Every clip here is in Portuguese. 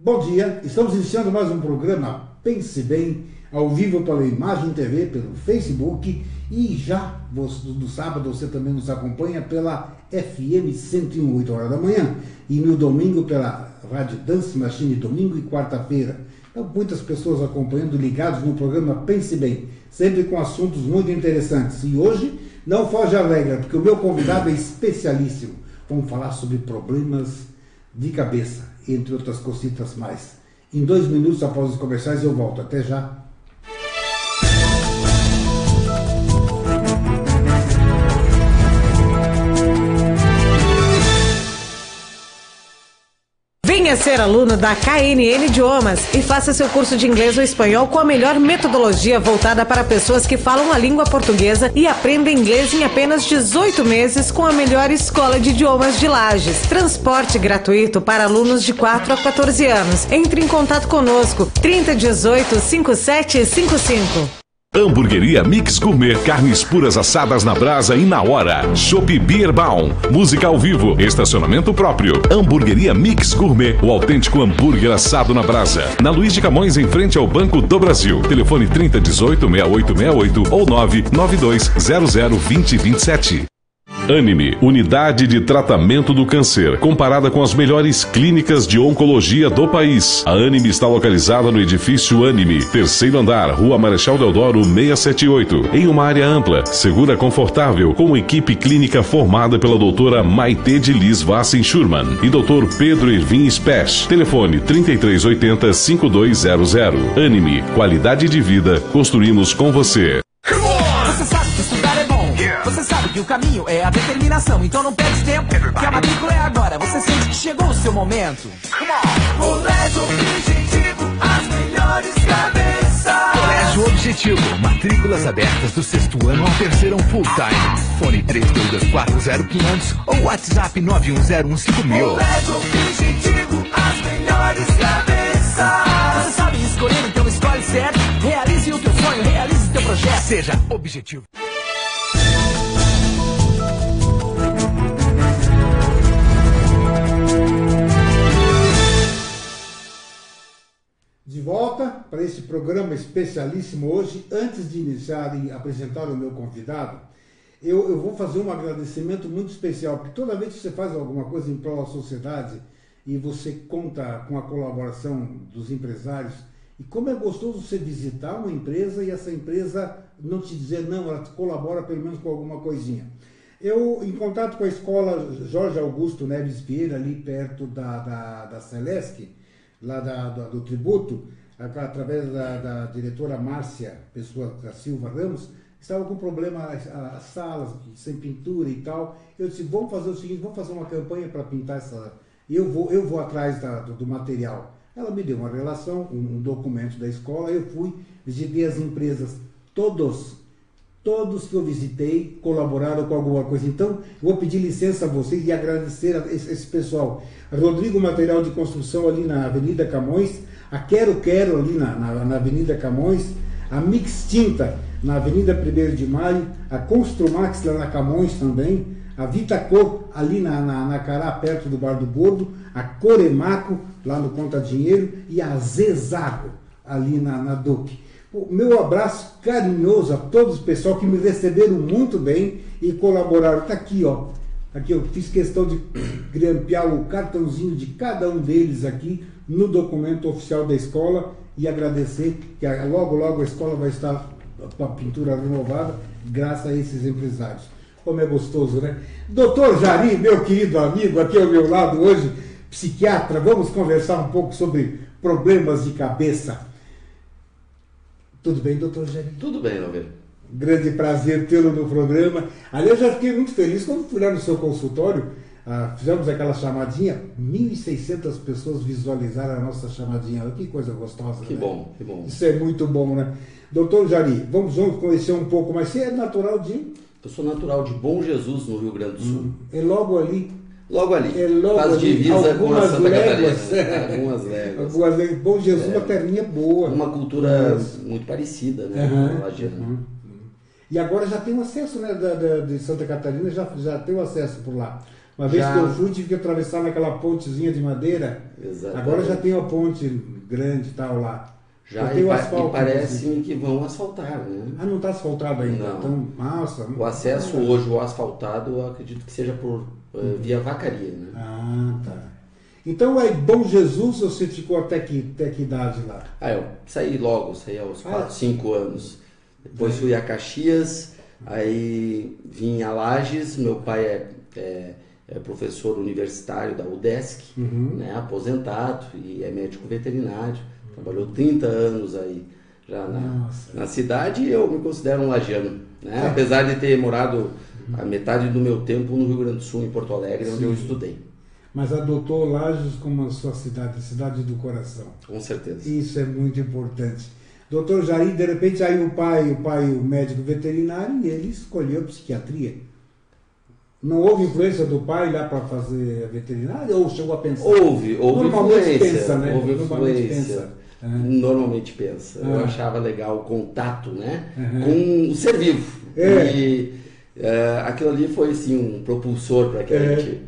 Bom dia, estamos iniciando mais um programa Pense Bem, ao vivo pela Imagem TV, pelo Facebook e já no sábado você também nos acompanha pela FM 101, 8 horas da manhã e no domingo pela Rádio Dance Machine, domingo e quarta-feira. Então, muitas pessoas acompanhando, ligados no programa Pense Bem, sempre com assuntos muito interessantes. E hoje não foge a regra, porque o meu convidado é especialíssimo. Vamos falar sobre problemas de cabeça entre outras cositas mais. Em dois minutos após os comerciais eu volto. Até já. Venha ser aluno da KNN Idiomas e faça seu curso de inglês ou espanhol com a melhor metodologia voltada para pessoas que falam a língua portuguesa e aprendem inglês em apenas 18 meses com a melhor escola de idiomas de Lages. Transporte gratuito para alunos de 4 a 14 anos. Entre em contato conosco 3018 5755. Hamburgueria Mix Gourmet, carnes puras assadas na brasa e na hora. Shop Beerbaum, música ao vivo, estacionamento próprio. Hamburgueria Mix Gourmet, o autêntico hambúrguer assado na brasa. Na Luiz de Camões, em frente ao Banco do Brasil. Telefone 3018 6868 ou 992 00 2027. Anime, Unidade de Tratamento do Câncer, comparada com as melhores clínicas de oncologia do país. A Anime está localizada no edifício Anime, terceiro andar, Rua Marechal Deodoro 678, em uma área ampla, segura, confortável, com equipe clínica formada pela doutora Maite de Liz Vassen Schurman e doutor Pedro Irvin Spesch. Telefone 3380 5200. Anime, qualidade de vida, construímos com você. Que o caminho é a determinação, então não perde tempo, que a matrícula é agora. Você sente que chegou o seu momento. Colégio Objetivo, as melhores cabeças. Colégio Objetivo, matrículas abertas do sexto ano ao terceiro full time. Fone 32240500 ou WhatsApp 91015 Colégio Objetivo, as melhores cabeças. Você sabe escolher, então escolhe certo. Realize o teu sonho, realize o teu projeto. Seja objetivo. De volta para esse programa especialíssimo hoje. Antes de iniciar e apresentar o meu convidado, eu, eu vou fazer um agradecimento muito especial, porque toda vez que você faz alguma coisa em prol da sociedade e você conta com a colaboração dos empresários, e como é gostoso você visitar uma empresa e essa empresa não te dizer não, ela colabora pelo menos com alguma coisinha. Eu, em contato com a escola Jorge Augusto Neves Vieira, ali perto da, da, da lá da, do, do tributo, através da, da, diretora Márcia Pessoa da Silva Ramos, estava com problema as, as, salas sem pintura e tal. Eu disse, vamos fazer o seguinte, vamos fazer uma campanha para pintar essa. Eu vou, eu vou atrás da, do, do, material. Ela me deu uma relação, um, um documento da escola, eu fui, visitei as empresas, todos, todos que eu visitei colaboraram com alguma coisa. Então, vou pedir licença a vocês e agradecer a esse, esse pessoal. Rodrigo Material de Construção ali na Avenida Camões, a Quero Quero ali na, na, na Avenida Camões, a Mix Tinta na Avenida 1 de Maio, a Construmax lá na Camões também, a Vitacor ali na, na, na Cará, perto do Bar do Gordo, a Coremaco lá no Conta Dinheiro e a Zezago ali na, na Duque. O meu abraço carinhoso a todos o pessoal que me receberam muito bem e colaboraram. Está aqui, ó. Aqui eu fiz questão de grampear o cartãozinho de cada um deles aqui no documento oficial da escola e agradecer que logo, logo a escola vai estar com a pintura renovada, graças a esses empresários. Como é gostoso, né? Doutor Jari, meu querido amigo, aqui ao meu lado hoje, psiquiatra, vamos conversar um pouco sobre problemas de cabeça. Tudo bem, doutor Jari? Tudo bem, Almeida. Grande prazer tê-lo no programa. Aliás, já fiquei muito feliz quando fui lá no seu consultório. Ah, fizemos aquela chamadinha, 1.600 pessoas visualizaram a nossa chamadinha. Que coisa gostosa. Que né? bom, que bom. Isso é muito bom, né? Doutor Jari, vamos, vamos conhecer um pouco mais. Você é natural de. Eu sou natural de Bom Jesus, no Rio Grande do Sul. Hum, é logo ali. Logo ali. É logo Faz ali. divisa com a Santa léguas. Catarina. Algumas léguas. Algumas léguas. Bom Jesus, É. uma terrinha boa. Uma cultura Mas- muito parecida, né? Lagiana. aham. E agora já tem o acesso, né, da, da- de Santa Catarina, já, já tem o acesso por lá. Uma vez Já. que eu fui, tive que atravessar naquela pontezinha de madeira. Exatamente. Agora já tem uma ponte grande e tal lá. Já tem e, o asfalto. e parece-me que vão asfaltar, né? Ah, não está asfaltado ainda. Não. Então, nossa. O acesso hoje, o asfaltado, eu acredito que seja por eh, via vacaria, né? Ah, tá. Então, aí, Bom Jesus, você ficou até que, até que idade lá? Ah, eu saí logo, saí aos Ah. 4, 5 anos. Depois fui a Caxias, aí vim a Lages, meu pai é, é- é professor universitário da UDESC, Uhum. né, aposentado e é médico veterinário. Trabalhou 30 anos aí já na, Nossa. na cidade e eu me considero um lagiano. Né? Apesar de ter morado a metade do meu tempo no Rio Grande do Sul, em Porto Alegre, onde eu estudei. Mas adotou Lages como a sua cidade, a cidade do coração. Com certeza. Isso é muito importante. Doutor Jair, de repente, aí o pai, o pai, o médico veterinário, e ele escolheu psiquiatria. Não houve influência do pai lá para fazer a veterinária ou chegou a pensar? Houve, houve Normalmente influência. pensa, né? Houve Normalmente influência. pensa. Normalmente pensa. Eu Ah. achava legal o contato, né? Uhum. Com o ser vivo. É. E eh, aquilo ali foi assim um propulsor para que É. a gente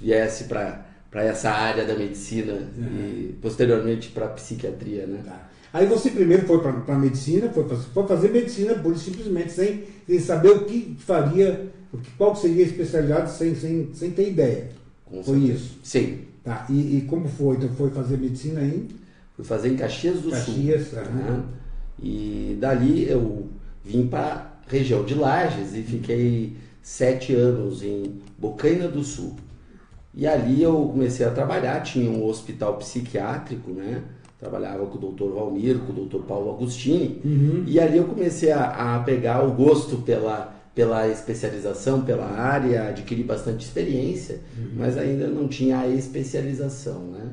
viesse para para essa área da medicina e posteriormente para a psiquiatria, né? Tá. Aí você primeiro foi para a medicina, foi fazer, foi fazer medicina pura e simplesmente sem, sem saber o que faria, o que, qual seria a especialidade, sem, sem, sem ter ideia. Com foi certeza. isso. Sim. Tá. E, e como foi? Então foi fazer medicina em Fui fazer em Caxias do Caxias, Sul. aham. né? E dali eu vim para região de Lages e fiquei sete anos em Bocaina do Sul. E ali eu comecei a trabalhar, tinha um hospital psiquiátrico, né? Trabalhava com o doutor Valmir, com o doutor Paulo Agostini. E ali eu comecei a, a pegar o gosto pela, pela especialização, pela área, adquiri bastante experiência, mas ainda não tinha a especialização, né?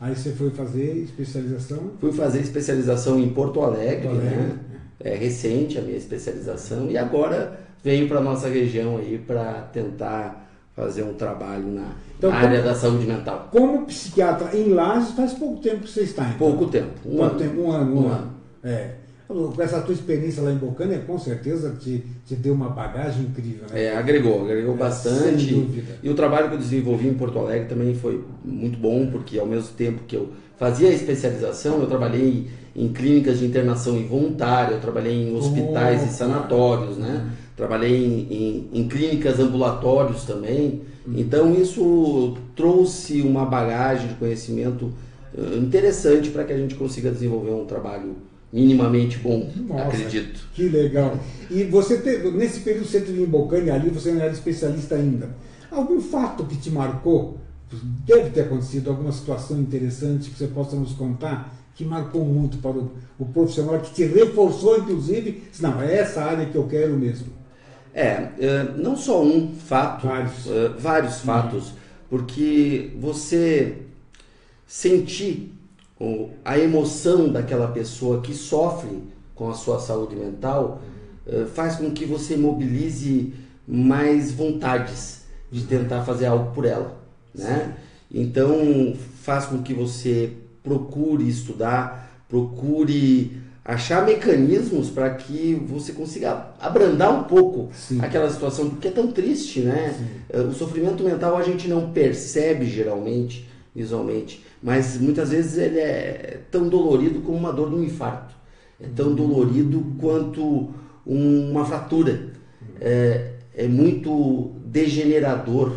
Aí você foi fazer especialização? Fui fazer especialização em Porto Alegre, Porto Alegre. né? É recente a minha especialização e agora venho para nossa região aí para tentar fazer um trabalho na Então, área como- da saúde mental. Como psiquiatra em Lages, faz pouco tempo que você está. Então. Pouco tempo, um Pouco ano. tempo, um ano. Um, Um ano. ano. É. Com essa tua experiência lá em Bocânia, com certeza te, te deu uma bagagem incrível, né? É, agregou, agregou É, bastante. sem dúvida. E o trabalho que eu desenvolvi em Porto Alegre também foi muito bom, porque ao mesmo tempo que eu fazia a especialização, eu trabalhei em clínicas de internação involuntária, eu trabalhei em hospitais e sanatórios, né? Trabalhei em, em- em clínicas ambulatórios também. Então isso trouxe uma bagagem de conhecimento eh, interessante para que a gente consiga desenvolver um trabalho minimamente bom, Nossa, acredito. Que legal. E você teve, nesse período você teve em Bocânia ali, você não era especialista ainda. Algum fato que te marcou? Deve ter acontecido alguma situação interessante que você possa nos contar, que marcou muito para o, o profissional, que te reforçou, inclusive, disse, não, é essa área que eu quero mesmo. É, eh, não só um fato, Vários. eh, vários fatos, porque você sentir a emoção daquela pessoa que sofre com a sua saúde mental eh, faz com que você mobilize mais vontades de tentar fazer algo por ela, né? Então faz com que você procure estudar, procure achar mecanismos para que você consiga abrandar um pouco Sim. aquela situação, porque é tão triste, né? Eh, O sofrimento mental a gente não percebe geralmente, visualmente, mas muitas vezes ele é tão dolorido como uma dor de um infarto. É tão dolorido quanto um- uma fratura. É, é muito degenerador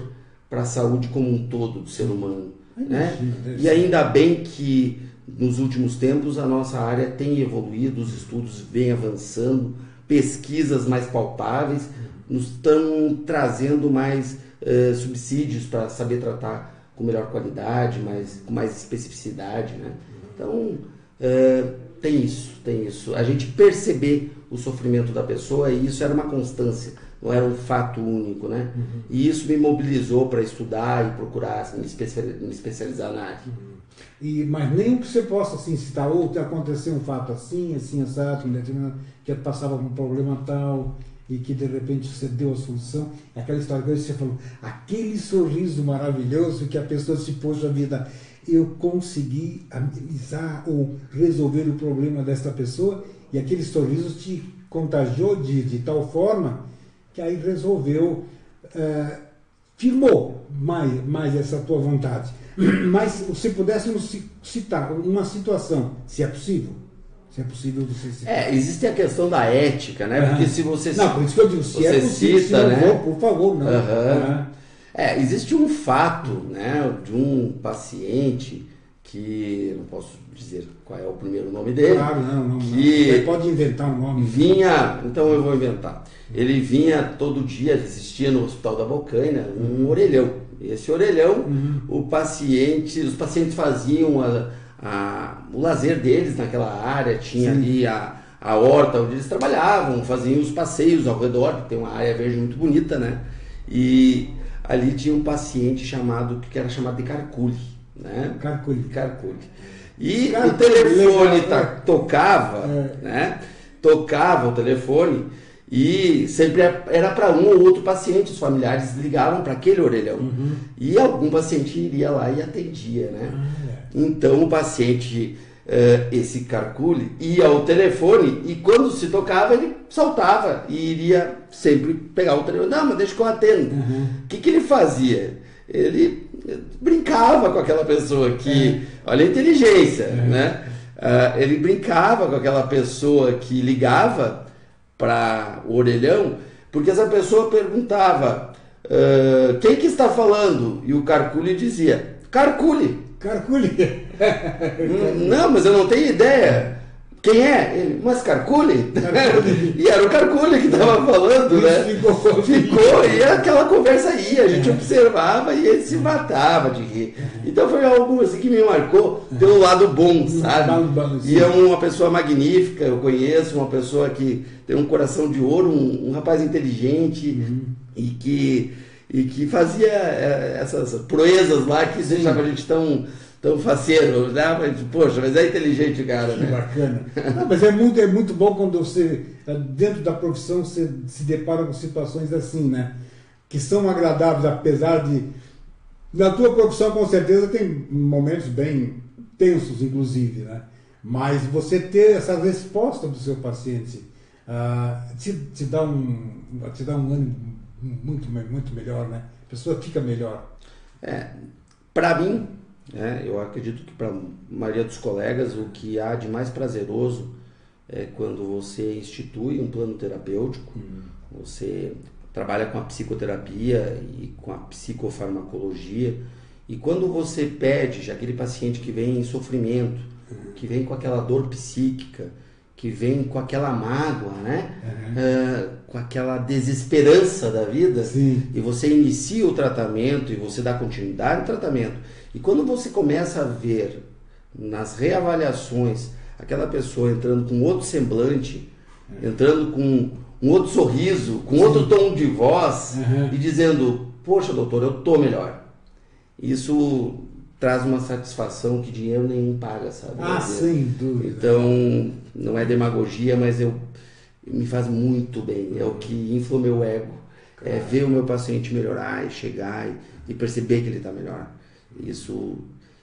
para a saúde como um todo do ser humano. Né? E ainda bem que nos últimos tempos a nossa área tem evoluído, os estudos vêm avançando, pesquisas mais palpáveis nos estão trazendo mais eh, subsídios para saber tratar com melhor qualidade, mais, com mais especificidade. Né? Então eh, tem isso, tem isso. A gente perceber o sofrimento da pessoa e isso era uma constância, não era um fato único. Né? E isso me mobilizou para estudar e procurar me, especiali- me especializar na área. E, mas nenhum que você possa assim, citar, ou te aconteceu um fato assim, assim, exato, que passava por um problema tal, e que de repente você deu a solução. É Aquela história que você falou, aquele sorriso maravilhoso que a pessoa se poxa vida, eu consegui amenizar ou resolver o problema desta pessoa, e aquele sorriso te contagiou de, de tal forma que aí resolveu. eh, firmou mais, mais essa tua vontade. Mas se pudéssemos ci- citar uma situação, se é possível, se é possível você citar. É, existe a questão da ética, né? Porque se você Não, por isso que eu digo, se é você possível, se cita, não né? for, por favor, não. Aham. Ah, É, existe um fato, né, de um paciente que não posso dizer qual é o primeiro nome dele. Claro, não, não. não. que Você pode inventar um nome. vinha, então eu vou inventar. Ele vinha todo dia, ele assistia no Hospital da Bocaina, um orelhão. Esse orelhão, o paciente, os pacientes faziam a- a- o lazer deles naquela área, tinha ali a, a horta onde eles trabalhavam, faziam os passeios ao redor, que tem uma área verde muito bonita, né? E ali tinha um paciente chamado, que era chamado de Carcule, né? Carcule. Carcule. E Carcule, o telefone legal, ta- é. tocava, É. né? Tocava o telefone e sempre era para um ou outro paciente, os familiares ligavam para aquele orelhão. Uhum. E algum paciente iria lá e atendia, né? Ah, é. Então o paciente, eh, esse carcule, ia ao telefone e quando se tocava ele saltava e iria sempre pegar o telefone. Não, mas deixa que eu atendo. Uhum. O que, que ele fazia? Ele brincava com aquela pessoa que, olha a inteligência, né? Ah, ele brincava com aquela pessoa que ligava para o orelhão, porque essa pessoa perguntava ah, quem que está falando? E o Carcule dizia, Carcule. Carcule. Hum, Não, mas eu não tenho ideia. Quem é? Ele, mas Carcule? E era o Carcule que estava falando, né? Ficou. Ficou, e aquela conversa ia, a gente observava e ele se matava de rir. Então foi algo assim que me marcou pelo lado bom, sabe? bom, sim. E é uma pessoa magnífica, eu conheço, uma pessoa que tem um coração de ouro, um, um rapaz inteligente e que e que fazia eh, essas proezas lá que deixava a gente tão, tão faceiro, né? Mas, Poxa, mas é inteligente o cara, Que né? bacana. Não, mas é muito, é muito bom quando você, dentro da profissão, você se depara com situações assim, né? Que são agradáveis, apesar de. Na tua profissão, com certeza, tem momentos bem tensos, inclusive, né? Mas você ter essa resposta do seu paciente ah, te, te dá um, te dá um ânimo muito, muito melhor, né? A pessoa fica melhor. É, para mim, né, eu acredito que para a maioria dos colegas, o que há de mais prazeroso é quando você institui um plano terapêutico, você trabalha com a psicoterapia e com a psicofarmacologia, e quando você pede, já aquele paciente que vem em sofrimento, que vem com aquela dor psíquica, que vem com aquela mágoa, né? Ah, com aquela desesperança da vida, Sim. e você inicia o tratamento e você dá continuidade no tratamento. E quando você começa a ver nas reavaliações aquela pessoa entrando com outro semblante, entrando com um outro sorriso, com outro tom de voz Uhum. e dizendo: Poxa, doutor, eu tô melhor. Isso traz uma satisfação que dinheiro nenhum paga, sabe? Ah, sem dúvida. Então, não é demagogia, mas eu me faz muito bem. É o que infla o meu ego. É ver o meu paciente melhorar e chegar e, e perceber que ele está melhor. Isso,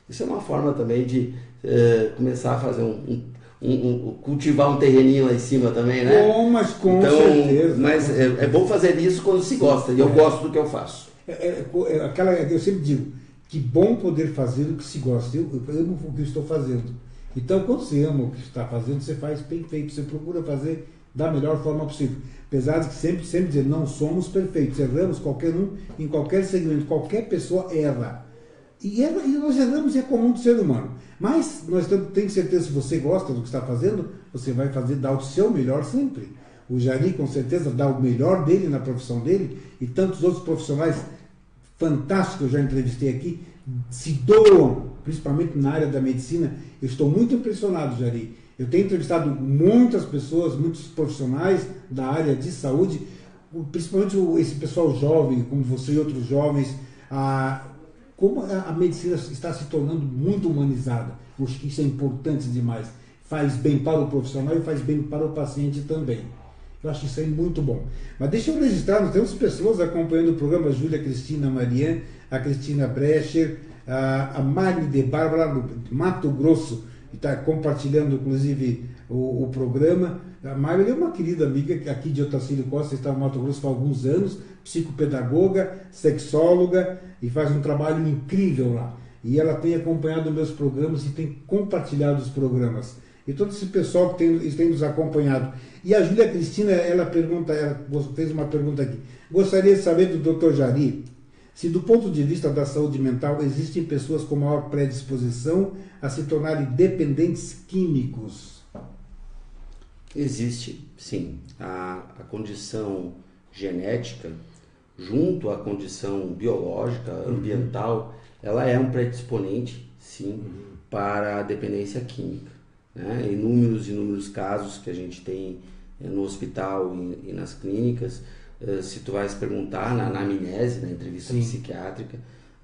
isso é uma forma também de eh, começar a fazer um, um- um- cultivar um terreninho lá em cima também, né? Bom, mas com então, certeza. mas é, é bom fazer isso quando se gosta. E eu gosto do que eu faço. É, é, é aquela, eu sempre digo, que bom poder fazer o que se gosta. Eu, eu amo o que eu estou fazendo. Então, quando você ama o que está fazendo, você faz bem feito, você procura fazer da melhor forma possível. Apesar de que sempre, sempre dizer, não somos perfeitos, erramos qualquer um, em qualquer segmento, qualquer pessoa erra. E, erra, e nós erramos, é comum do ser humano. Mas nós temos, tem certeza, se você gosta do que está fazendo, você vai fazer, dar o seu melhor sempre. O Jari, com certeza, dá o melhor dele na profissão dele, e tantos outros profissionais fantásticos que eu já entrevistei aqui, se doam, principalmente na área da medicina. Eu estou muito impressionado, Jari. Eu tenho entrevistado muitas pessoas, muitos profissionais da área de saúde, principalmente esse pessoal jovem, como você e outros jovens, a, como a, medicina está se tornando muito humanizada. Eu acho que isso é importante demais. Faz bem para o profissional e faz bem para o paciente também. Eu acho isso aí muito bom. Mas deixa eu registrar, nós temos pessoas acompanhando o programa, Júlia Cristina Marian, a Cristina Brecher, a, Mari de Bárbara do Mato Grosso, que está compartilhando, inclusive, o, o programa. A Marley é uma querida amiga aqui de Otacílio Costa, está no Mato Grosso há alguns anos, psicopedagoga, sexóloga e faz um trabalho incrível lá. E ela tem acompanhado meus programas e tem compartilhado os programas. E todo esse pessoal que tem, tem nos acompanhado. E a Júlia Cristina, ela pergunta, ela fez uma pergunta aqui. Gostaria de saber do Dr. Jari se do ponto de vista da saúde mental existem pessoas com maior predisposição a se tornarem dependentes químicos. Existe, sim. A, a condição genética, junto à condição biológica, ambiental, ela é um predisponente, sim, para a dependência química. Né? Inúmeros, inúmeros casos que a gente tem eh, no hospital e, e nas clínicas, eh, se tu vais perguntar na anamnese, na entrevista Sim. psiquiátrica,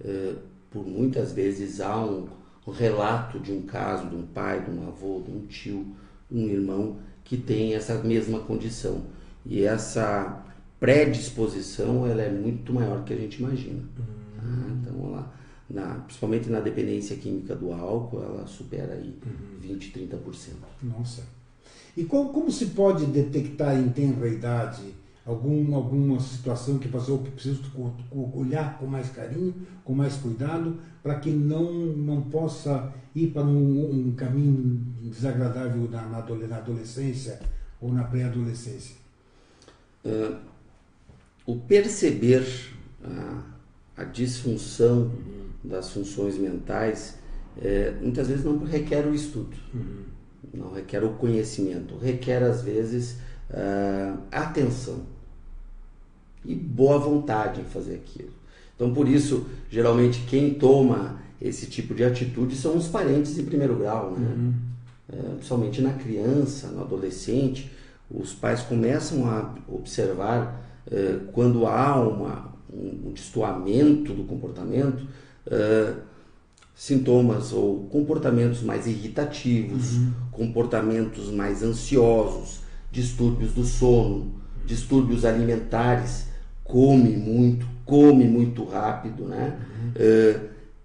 eh, por muitas vezes há um, um relato de um caso de um pai, de um avô, de um tio, de um irmão que tem essa mesma condição. E essa predisposição ela é muito maior que a gente imagina. tá? Então, ela, na, principalmente na dependência química do álcool, ela supera aí 20, 30%. Nossa. E como, como se pode detectar em tenra idade algum, alguma situação que passou que preciso olhar com mais carinho, com mais cuidado, para que não, não possa ir para um, um caminho desagradável na, na adole- na adolescência ou na pré-adolescência? Ah, o perceber a, a disfunção das funções mentais eh, muitas vezes não requer o estudo, não requer o conhecimento, requer às vezes ah, atenção e boa vontade em fazer aquilo. Então, por isso, geralmente quem toma esse tipo de atitude são os parentes em primeiro grau, né? É, principalmente na criança, no adolescente, os pais começam a observar eh, quando há uma, um destoamento do comportamento, eh, sintomas ou comportamentos mais irritativos, comportamentos mais ansiosos, distúrbios do sono, distúrbios alimentares, come muito, come muito rápido, né? Eh,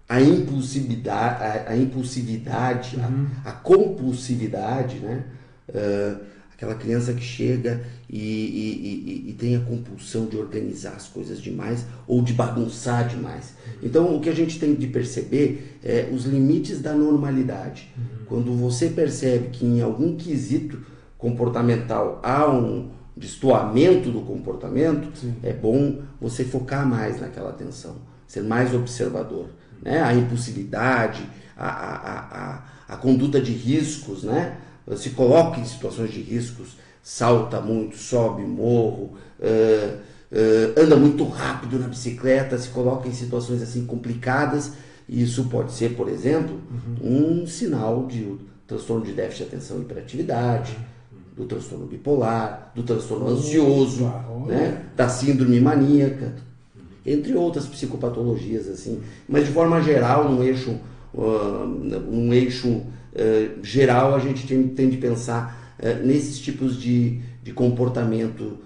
a impulsividade, a, a impulsividade, a, a compulsividade, né? Eh, aquela criança que chega e, e, e- e tem a compulsão de organizar as coisas demais ou de bagunçar demais. Então, o que a gente tem de perceber é os limites da normalidade. Quando você percebe que em algum quesito comportamental há um destoamento do comportamento, é bom você focar mais naquela atenção, ser mais observador. Né? A impulsividade, a, a, a, a, conduta de riscos, né? se coloca em situações de riscos, salta muito, sobe morro, eh, eh, anda muito rápido na bicicleta, se coloca em situações assim complicadas. E Isso pode ser, por exemplo, um sinal de transtorno de déficit de atenção e hiperatividade, do transtorno bipolar, do transtorno ansioso, né? da síndrome maníaca, entre outras psicopatologias assim, mas de forma geral, num eixo, num eixo eh, geral, a gente tem, tem de pensar eh, nesses tipos de, de comportamento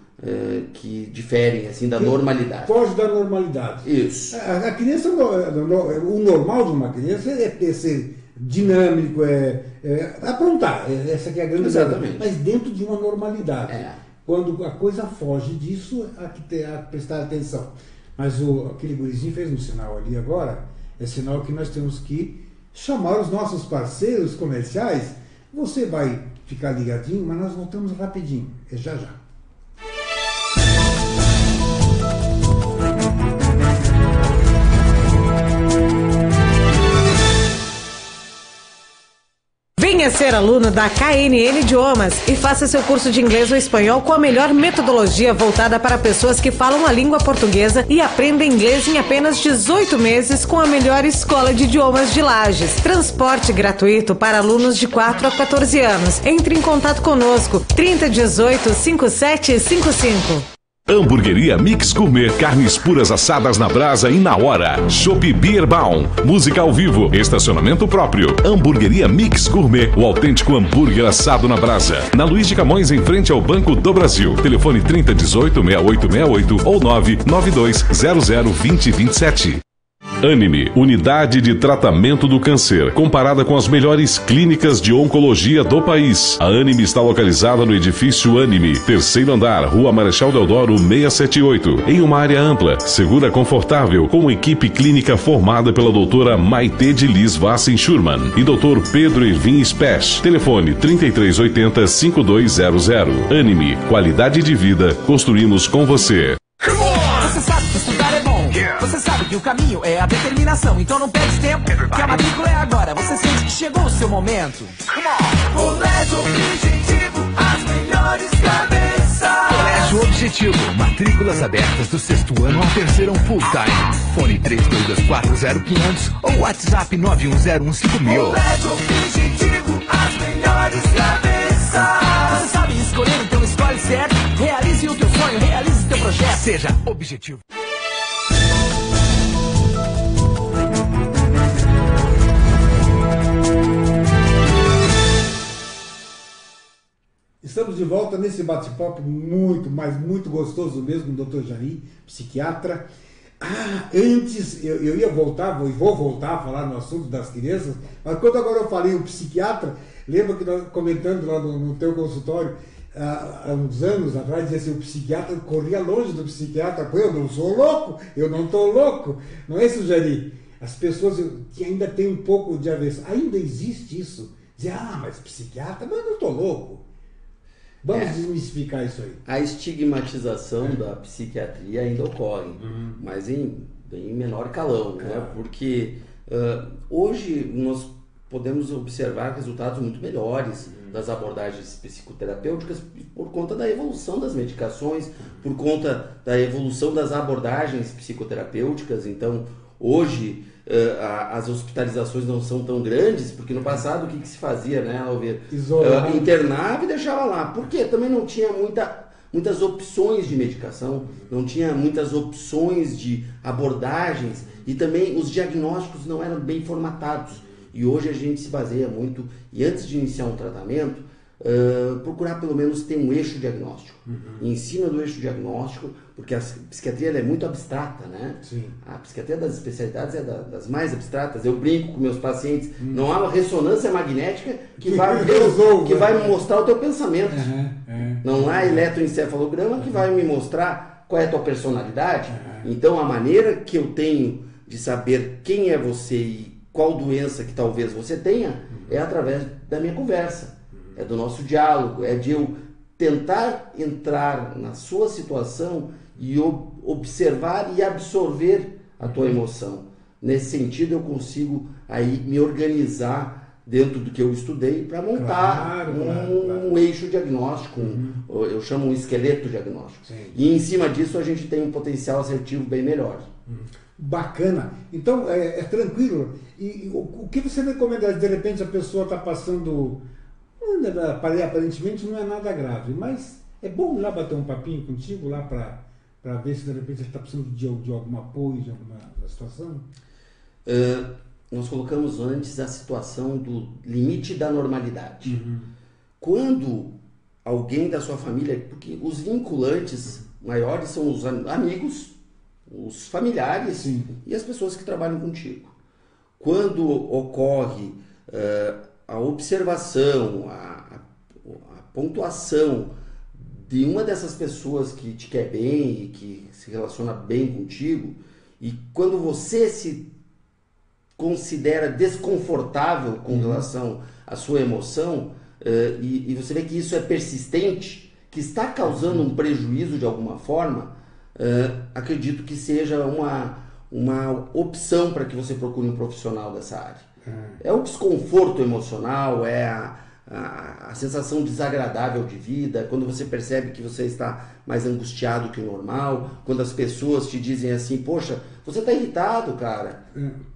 que diferem assim da normalidade. Foge da normalidade. Isso. A, a criança, o normal de uma criança é ter ser dinâmico, é, é aprontar. É- Essa é a grande Exatamente. verdade. Mas dentro de uma normalidade. É. Quando a coisa foge disso, há que, ter, há que prestar atenção. Mas o, aquele gurizinho fez um sinal ali agora, é sinal que nós temos que chamar os nossos parceiros comerciais. Você vai ficar ligadinho, mas nós voltamos rapidinho. É já já. Venha ser aluno da KNN Idiomas e faça seu curso de inglês ou espanhol com a melhor metodologia voltada para pessoas que falam a língua portuguesa e aprendem inglês em apenas 18 meses com a melhor escola de idiomas de Lages. Transporte gratuito para alunos de 4 a 14 anos. Entre em contato conosco 3018 5755. Hamburgueria Mix Gourmet, carnes puras assadas na brasa e na hora. Chopp Beer Baum, música ao vivo, estacionamento próprio. Hamburgueria Mix Gourmet, o autêntico hambúrguer assado na brasa. Na Luiz de Camões, em frente ao Banco do Brasil. Telefone 3018 6868 ou 99200 2027. Anime, Unidade de Tratamento do Câncer, comparada com as melhores clínicas de oncologia do país. A Anime está localizada no edifício Anime, terceiro andar, Rua Marechal Deodoro 678, em uma área ampla, segura, confortável, com equipe clínica formada pela doutora Maite de Liz Vassen Schurman e doutor Pedro Irvin Spesch. Telefone 3380 5200. Anime, qualidade de vida, construímos com. Você Que o caminho é a determinação. Então não perde tempo, que a matrícula é agora. Você sente que chegou o seu momento. Colégio Objetivo, as melhores cabeças. Colégio Objetivo, matrículas abertas do sexto ano ao terceiro full time. Fone 32240500 ou WhatsApp 91015 Colégio Objetivo, as melhores cabeças. Você sabe escolher, então escolhe certo. Realize o teu sonho, realize o teu projeto. Seja objetivo. Estamos de volta nesse bate-papo muito, mas muito gostoso mesmo, Dr. Jari, psiquiatra. Ah, antes eu, eu ia voltar, vou, vou voltar a falar no assunto das crianças, mas quando agora eu falei o psiquiatra, lembra que nós comentando lá no, no teu consultório, ah, há uns anos atrás, dizia assim, o psiquiatra corria longe do psiquiatra, pô, eu não sou louco, eu não estou louco. Não é isso, Jari? As pessoas que ainda têm um pouco de aversão, ainda existe isso. Dizer, ah, mas psiquiatra, mas eu não estou louco. Vamos É. desmistificar isso aí. A estigmatização da psiquiatria ainda ocorre, mas em bem menor calão, né? Porque ah, hoje nós podemos observar resultados muito melhores das abordagens psicoterapêuticas por conta da evolução das medicações, por conta da evolução das abordagens psicoterapêuticas. Então, hoje as hospitalizações não são tão grandes, porque no passado o que, que se fazia, né, Alver? Isolava. Ah, internava e deixava lá. Porque também não tinha muita, muitas opções de medicação, não tinha muitas opções de abordagens e também os diagnósticos não eram bem formatados. E hoje a gente se baseia muito, e antes de iniciar um tratamento, ah, procurar pelo menos ter um eixo diagnóstico. E em cima do eixo diagnóstico, porque a psiquiatria é muito abstrata, né? Sim. A psiquiatria das especialidades é da- das mais abstratas. Eu brinco com meus pacientes, não há uma ressonância magnética que, Que vai, resolva. que vai me mostrar o teu pensamento. é. Não há eletroencefalograma que vai me mostrar qual é a tua personalidade. Então a maneira que eu tenho de saber quem é você e qual doença que talvez você tenha é através da minha conversa, é do nosso diálogo, é de eu tentar entrar na sua situação e ob- observar e absorver a tua emoção. Nesse sentido eu consigo aí me organizar dentro do que eu estudei para montar Claro, um, claro, claro. um eixo diagnóstico, um- eu chamo um esqueleto diagnóstico. Sim. E em cima disso a gente tem um potencial assertivo bem melhor. Bacana. Então, é, é tranquilo. E, e o, o que você recomenda? De repente a pessoa está passando. apare- Aparentemente não é nada grave, mas é bom lá bater um papinho contigo lá para ver se de repente ele está precisando de, de algum apoio, de alguma situação. Ah, nós colocamos antes a situação do limite da normalidade. Quando alguém da sua família, porque os vinculantes maiores são os am- amigos, os familiares Sim. e as pessoas que trabalham contigo. Quando ocorre ah, a observação, a, a- a pontuação de uma dessas pessoas que te quer bem e que se relaciona bem contigo, e quando você se considera desconfortável com relação à sua emoção eh, e, e você vê que isso é persistente, que está causando um prejuízo de alguma forma, eh, acredito que seja uma, uma opção para que você procure um profissional dessa área. É o desconforto emocional, é a, a, a sensação desagradável de vida, quando você percebe que você está mais angustiado que o normal, quando as pessoas te dizem assim, poxa, você está irritado, cara.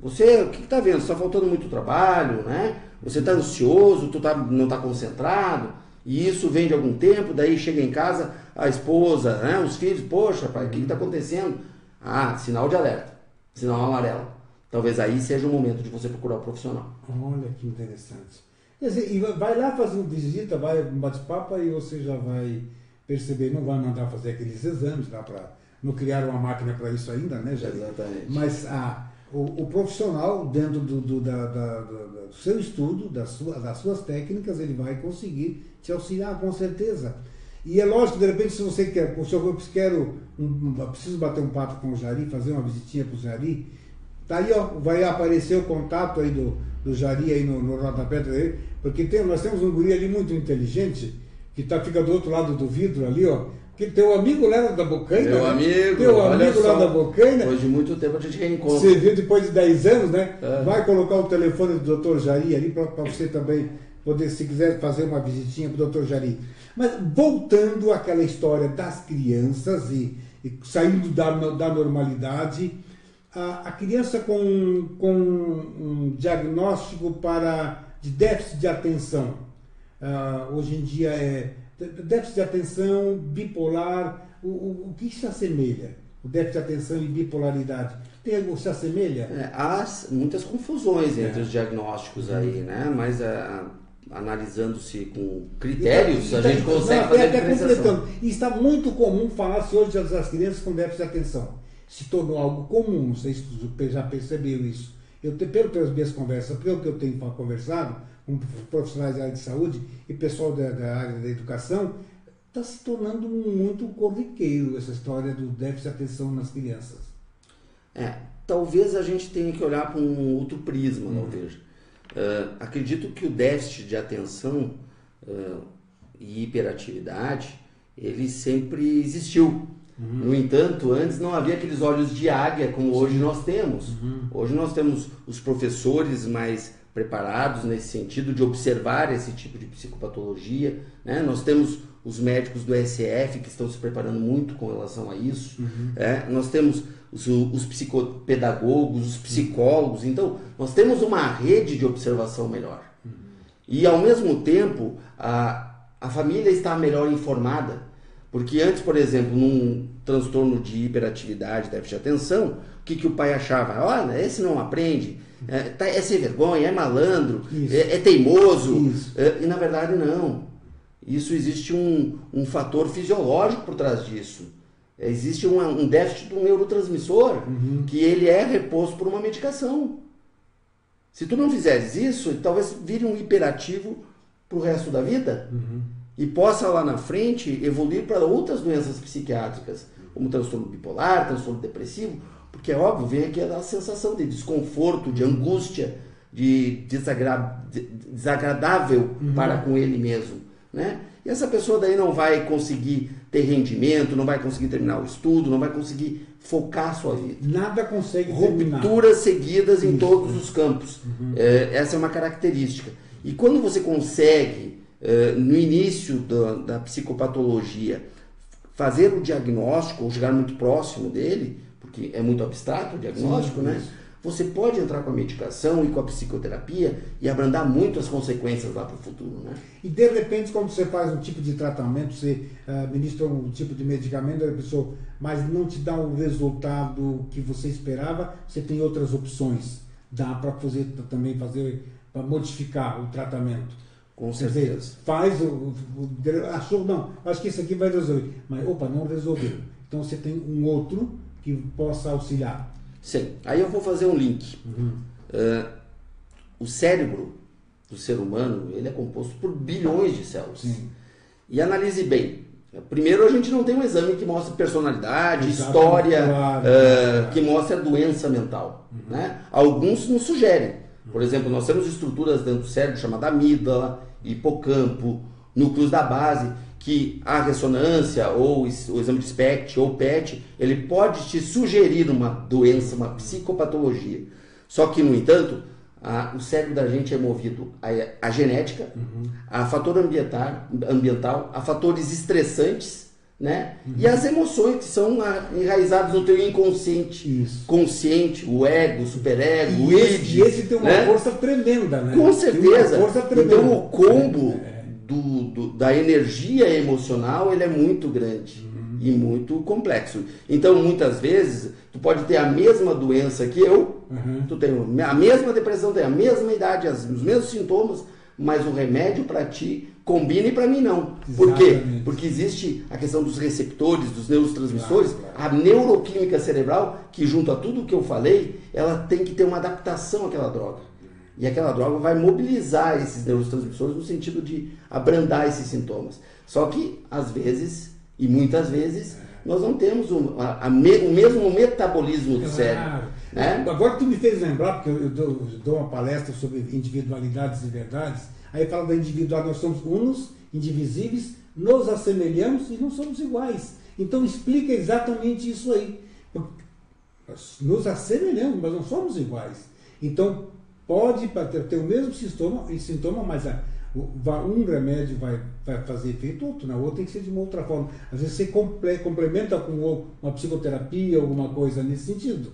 Você, o que está vendo? Está faltando muito trabalho, né? Você está ansioso, tu tá, não está concentrado, e isso vem de algum tempo, daí chega em casa, a esposa, né? os filhos, poxa, pai, o que está acontecendo? Ah, sinal de alerta, sinal amarelo. Talvez aí seja o momento de você procurar o profissional. Olha que interessante. Quer dizer, e vai lá fazer uma visita, vai um bate-papo e você já vai perceber, não vai mandar fazer aqueles exames lá para. Não criaram uma máquina para isso ainda, né, Jair? Exatamente. Mas a, o, o profissional, dentro do, do, da, da- do seu estudo, das, sua- das suas técnicas, ele vai conseguir te auxiliar, com certeza. E é lógico, de repente, se você quer, se eu quero, um, preciso bater um papo com o Jari, fazer uma visitinha para o Jari, tá aí, ó, vai aparecer o contato aí do, do Jari aí no, no rodapé dele, porque tem, nós temos um guri ali muito inteligente, que tá, fica do outro lado do vidro ali, ó, que tem o amigo lá da Bocaina, Meu né? amigo, olha amigo lá só. da Bocaina, Depois de muito tempo a gente reencontra. você viu depois de 10 anos, né? É. Vai colocar o telefone do Dr. Jari ali para você também poder, se quiser, fazer uma visitinha para o Dr. Jari. Mas voltando àquela história das crianças e, e saindo da, da normalidade, a, a criança com, com um diagnóstico para, de déficit de atenção, ah, hoje em dia é dé- déficit de atenção, bipolar, o, o, o que se assemelha? O déficit de atenção e bipolaridade. Tem algo que se assemelha? É, há muitas confusões É. entre os diagnósticos aí, né? Mas a- a- analisando-se com E critérios, tá- a e tá- gente consegue não, fazer até, a diferenciação. completando. E está muito comum falar-se hoje das crianças com déficit de atenção. Se tornou algo comum, não sei se tu já percebeu isso. Eu, pelo pelas minhas conversas, pelo que eu tenho conversado com profissionais da área de saúde e pessoal da, da área da educação, está se tornando muito corriqueiro essa história do déficit de atenção nas crianças. É, talvez a gente tenha que olhar para um outro prisma, Hum. talvez. É, acredito que o déficit de atenção é, e hiperatividade, ele sempre existiu. Uhum. No entanto, antes não havia aqueles olhos de águia como hoje nós temos. Uhum. Hoje nós temos os professores mais preparados nesse sentido de observar esse tipo de psicopatologia. né? Nós temos os médicos do SF que estão se preparando muito com relação a isso. é? Nós temos os, os psicopedagogos, os psicólogos. Então, nós temos uma rede de observação melhor. E ao mesmo tempo, a, a família está melhor informada. Porque antes, por exemplo, num transtorno de hiperatividade, déficit de atenção, o que, que o pai achava? Olha, esse não aprende, é, tá- é sem vergonha, é malandro, é, é teimoso. É, e na verdade não. Isso existe um, um fator fisiológico por trás disso. Existe uma- um déficit do neurotransmissor que ele é reposto por uma medicação. Se tu não fizeres isso, talvez vire um hiperativo para o resto da vida e possa lá na frente evoluir para outras doenças psiquiátricas, como transtorno bipolar, transtorno depressivo, porque é óbvio, vem aqui a sensação de desconforto, de angústia, de desagra- de- desagradável para com ele mesmo, né? E essa pessoa daí não vai conseguir ter rendimento, não vai conseguir terminar o estudo, não vai conseguir focar a sua vida Nada consegue terminar. rupturas seguidas em Isso. todos os campos. É, essa é uma característica. E quando você consegue, é, no início da, da psicopatologia, fazer o diagnóstico, ou chegar muito próximo dele, porque é muito abstrato o diagnóstico, Sim, né? isso. Você pode entrar com a medicação e com a psicoterapia e abrandar muito as consequências lá para o futuro, né? E de repente, quando você faz um tipo de tratamento, você ah, ministra um tipo de medicamento, a pessoa, mas não te dá o resultado que você esperava, você tem outras opções. Dá para fazer também fazer para modificar o tratamento. Com Quer dizer, certeza. faz o, o- achou não, acho que isso aqui vai resolver, mas opa, não resolveu. Então você tem um outro que possa auxiliar. Sim. Aí eu vou fazer um link. É, o cérebro do ser humano ele é composto por bilhões de células. Sim. E analise bem. Primeiro, a gente não tem um exame que mostre personalidade, Exatamente, história, claro. eh, que mostre a doença mental. Né? Alguns nos sugerem. Por exemplo, nós temos estruturas dentro do cérebro chamada amígdala, hipocampo, núcleos da base, que a ressonância ou o exame de SPECT ou PET, ele pode te sugerir uma doença, uma psicopatologia. Só que, no entanto, a- o cérebro da gente é movido a, a genética, a fator ambiental, ambiental, a fatores estressantes, né? E as emoções que são enraizadas no teu inconsciente. Isso. Consciente, o ego, o superego, o id. e esse tem uma né? força tremenda, né? Com certeza. Então o combo É. do, do- da energia emocional ele é muito grande Uhum. e muito complexo. Então muitas vezes tu pode ter a mesma doença que eu, Uhum. tu tem a mesma depressão, tem a mesma idade, as- os mesmos sintomas, mas o remédio para ti combina e para mim não. Por quê? Exatamente. Porque existe a questão dos receptores, dos neurotransmissores, Claro, a neuroquímica cerebral, que junto a tudo que eu falei, ela tem que ter uma adaptação àquela droga. E aquela droga vai mobilizar esses neurotransmissores no sentido de abrandar esses sintomas. Só que, às vezes, e muitas vezes, nós não temos o, a- a me- o mesmo metabolismo do Claro. cérebro. Né? Agora tu me fez lembrar, porque eu dou, eu dou uma palestra sobre individualidades e verdades, aí fala da individual, nós somos unos, indivisíveis, nos assemelhamos e não somos iguais. Então explica exatamente isso aí. Nos assemelhamos, mas não somos iguais. Então pode ter, o mesmo sintoma, sintoma mas a- um remédio vai, vai fazer efeito, outro não, outro tem que ser de uma outra forma. Às vezes você comple- complementa com uma psicoterapia, alguma coisa nesse sentido.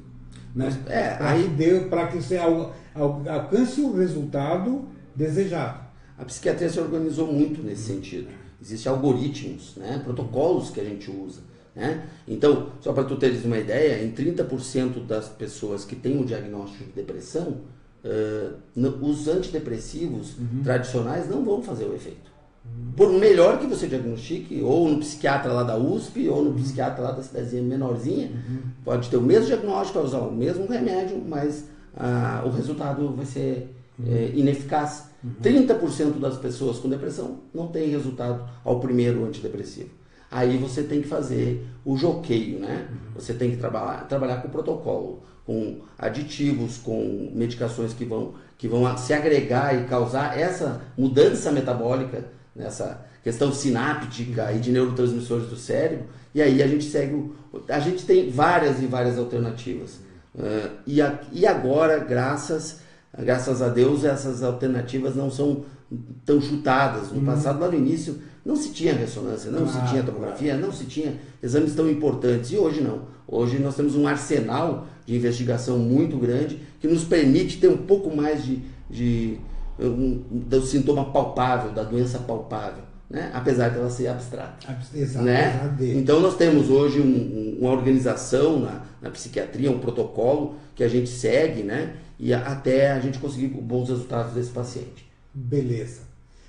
Né? É, para aí- que, dê- pra que você al- al- alcance o resultado desejado. A psiquiatria se organizou muito nesse sentido. Existem algoritmos, né, protocolos que a gente usa. Né? Então, só para tu teres uma ideia, em 30% das pessoas que têm o diagnóstico de depressão, no- os antidepressivos tradicionais não vão fazer o efeito. Por melhor que você diagnostique, ou no psiquiatra lá da USP, ou no psiquiatra lá da cidadezinha menorzinha, pode ter o mesmo diagnóstico, usar o mesmo remédio, mas ah, o resultado vai ser eh, ineficaz. 30% das pessoas com depressão não tem resultado ao primeiro antidepressivo. Aí você tem que fazer o joqueio, né? Você tem que trabalhar, trabalhar com protocolo, com aditivos, com medicações que vão, que vão se agregar e causar essa mudança metabólica nessa questão sináptica e de neurotransmissores do cérebro. E aí a gente segue. o- a gente tem várias e várias alternativas. Ah, e, a- e agora, graças, graças a Deus, essas alternativas não são tão chutadas. No passado, lá no início, não se tinha ressonância, não se tinha tomografia, não se tinha exames tão importantes. E hoje não. Hoje nós temos um arsenal de investigação muito grande que nos permite ter um pouco mais de, de um, do sintoma palpável, da doença palpável, né? apesar dela ser abstrata Exato, né? Então nós temos hoje um- um- uma organização na, na psiquiatria, um protocolo que a gente segue, né? E a- até a gente conseguir bons resultados desse paciente. Beleza.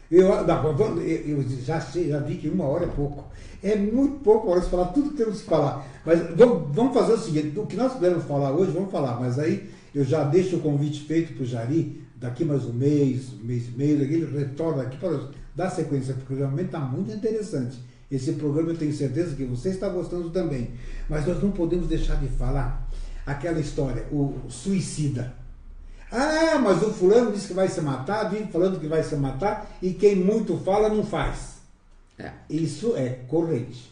Eu, não, eu- já, sei, já vi que uma hora é pouco. É muito pouco de falar tudo que temos que falar. Mas vamos, vamos fazer o seguinte: o que nós pudermos falar hoje, vamos falar. Mas aí eu já deixo o convite feito para o Jari, daqui mais um mês, um mês e meio, ele retorna aqui para dar sequência, porque realmente está muito interessante. Esse programa eu tenho certeza que você está gostando também. Mas nós não podemos deixar de falar aquela história, o suicida. Ah, mas o fulano disse que vai se matar, vive falando que vai se matar, e quem muito fala não faz. É. Isso é corrente.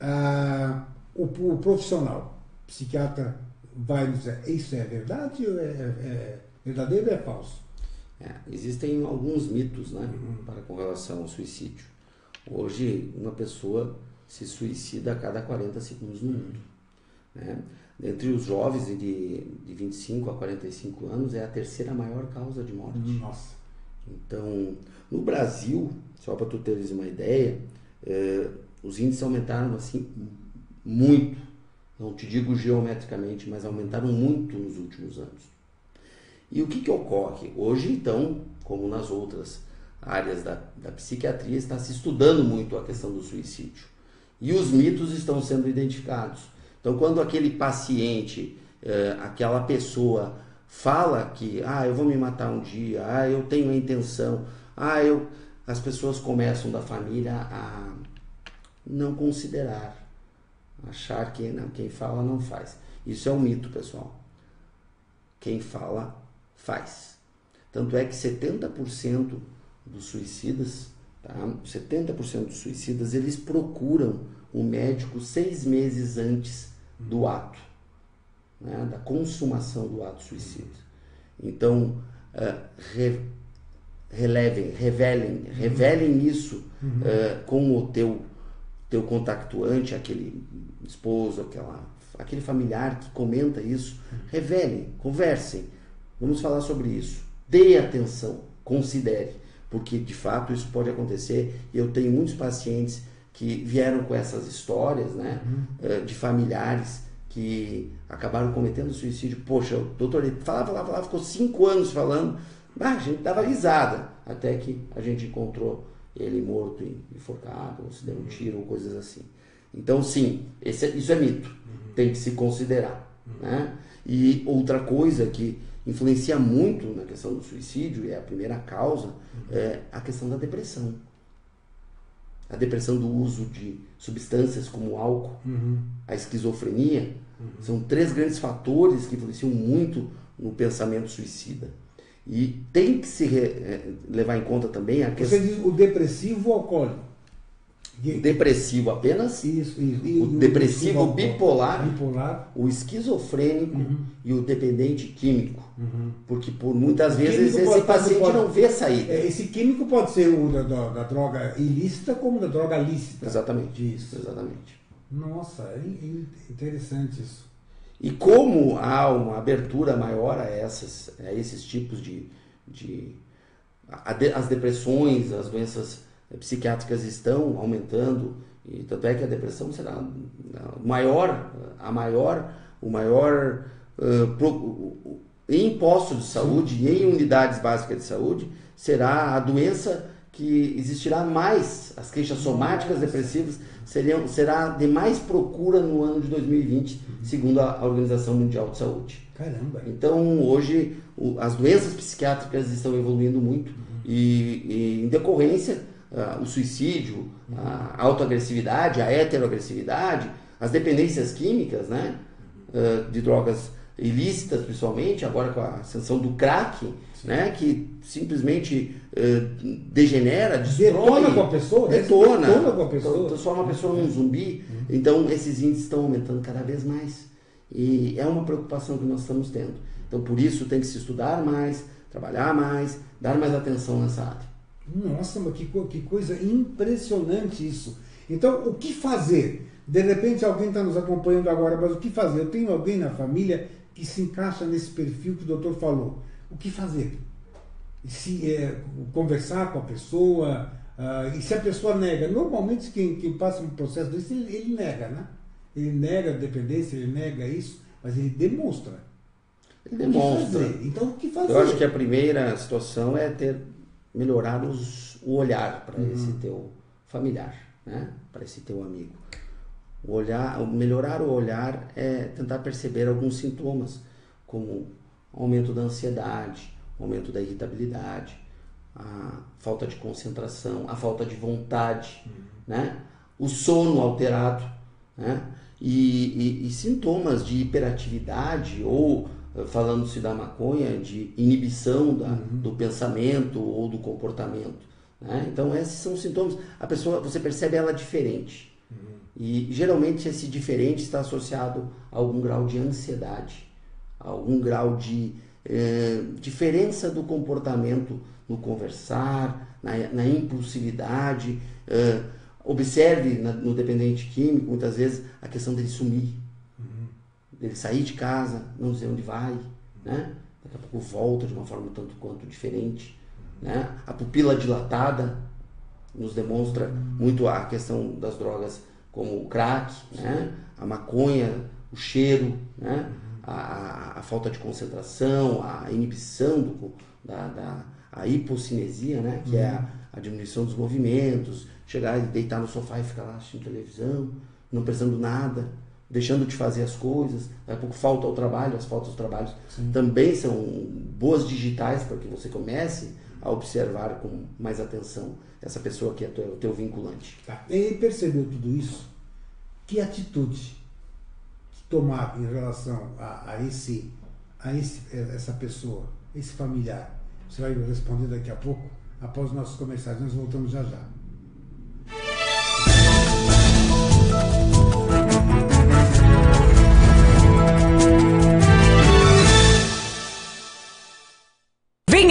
Ah, o, o profissional, psiquiatra, vai nos dizer, isso é verdade ou é, é- é verdadeiro ou é falso? É, existem alguns mitos né, para com relação ao suicídio. Hoje, uma pessoa se suicida a cada 40 segundos no mundo. Né? Entre os jovens de, de 25 a 45 anos, é a terceira maior causa de morte. Nossa. Então, no Brasil, só para tu teres uma ideia, eh, os índices aumentaram assim muito. Não te digo geometricamente, mas aumentaram muito nos últimos anos. E o que, que ocorre? Hoje, então, como nas outras áreas da, da psiquiatria, está se estudando muito a questão do suicídio. E os mitos estão sendo identificados. Então, quando aquele paciente, eh, aquela pessoa fala que, ah, eu vou me matar um dia, ah, eu tenho a intenção, ah, eu... As pessoas começam da família a não considerar, achar que não, quem fala não faz. Isso é um mito, pessoal. Quem fala, faz. Tanto é que 70% dos suicidas, tá? 70% dos suicidas, eles procuram o médico seis meses antes do ato, né? da consumação do ato suicida. Então, eh, re- relevem, revelem, revelem isso eh, com o teu, teu contactuante, aquele esposo, aquela, aquele familiar que comenta isso. Revelem, conversem. Vamos falar sobre isso. Dê atenção, considere, porque de fato isso pode acontecer. E eu tenho muitos pacientes que vieram com essas histórias, né, eh, de familiares que acabaram cometendo suicídio. Poxa, o doutor ele falava, falava, falava, ficou cinco anos falando. Ah, a gente dava risada até que a gente encontrou ele morto e enforcado, ou se der um tiro, ou coisas assim. Então, sim, esse é- isso é mito. Tem que se considerar. Né? E outra coisa que influencia muito na questão do suicídio, e é a primeira causa, é a questão da depressão. A depressão do uso de substâncias como o álcool, a esquizofrenia, são três grandes fatores que influenciam muito no pensamento suicida. E tem que se eh, levar em conta também a Você questão diz o depressivo ou alcoólico? E- do depressivo apenas, Isso, isso. E o depressivo bipolar, Bipolar. o esquizofrênico e o dependente químico. Porque por muitas vezes esse paciente pode- não vê saída. É, Esse químico pode ser o da, da- da droga ilícita como da droga lícita. Exatamente. Isso. Exatamente. Nossa, é in- interessante isso. E como há uma abertura maior a, essas, a esses tipos de. de as depressões, as doenças psiquiátricas estão aumentando, e tanto é que a depressão será maior, a maior, o maior ah, pro- em postos de saúde e em unidades básicas de saúde será a doença que existirá mais, as queixas somáticas depressivas seriam, será de mais procura no ano de 2020, segundo a Organização Mundial de Saúde. Caramba. Então, hoje, o- as doenças psiquiátricas estão evoluindo muito e, e, em decorrência, ah, o suicídio, a autoagressividade, a heteroagressividade, as dependências químicas, né, ah, de drogas ilícitas, principalmente, agora com a ascensão do crack, né, que simplesmente eh, degenera, destrói, Detona com a pessoa, né? detona, Detona com a pessoa. transforma a pessoa num zumbi. Então, esses índices estão aumentando cada vez mais. E é uma preocupação que nós estamos tendo. Então, por isso, tem que se estudar mais, trabalhar mais, dar mais atenção nessa área. Nossa, mas que, que coisa impressionante isso. Então, o que fazer? De repente alguém está nos acompanhando agora, mas o que fazer? Eu tenho alguém na família que se encaixa nesse perfil que o doutor falou. O que fazer? Se é, conversar com a pessoa, ah, e se a pessoa nega, normalmente quem, quem passa um processo desse, ele, ele nega, né? Ele nega a dependência, ele nega isso, mas ele demonstra. Ele demonstra. fazer? Então, o que fazer? Eu acho que a primeira situação é ter melhorar os, o olhar para esse teu familiar, né? Para esse teu amigo. O olhar, melhorar o olhar é tentar perceber alguns sintomas, como aumento da ansiedade, aumento da irritabilidade, a falta de concentração, a falta de vontade, né? O sono alterado, né? E, e- e sintomas de hiperatividade ou eh, falando-se da maconha de inibição da- do pensamento ou do comportamento, né? Então esses são sintomas. A pessoa você percebe ela diferente e geralmente esse diferente está associado a algum grau de ansiedade, a algum grau de eh, diferença do comportamento no conversar, na, na impulsividade. eh, observe na- no dependente químico, muitas vezes, a questão dele sumir, dele sair de casa, não dizer onde vai, né? daqui a pouco volta de uma forma tanto quanto diferente. Né? A pupila dilatada nos demonstra muito a questão das drogas como o crack, né? a maconha, o cheiro, né? a, a- a falta de concentração, a inibição do, da, da a hipocinesia, né? que é a, a diminuição dos movimentos, chegar e deitar no sofá e ficar lá assistindo televisão, não pensando nada, deixando de fazer as coisas, daqui a pouco falta ao trabalho, as faltas aos trabalhos também são boas digitais para que você comece a observar com mais atenção essa pessoa que é teu, teu vinculante. Tá. Ele percebeu tudo isso. Que atitude tomar em relação a, a esse, a esse, essa pessoa, esse familiar? Você vai responder daqui a pouco, após os nossos comerciais. Nós voltamos já já.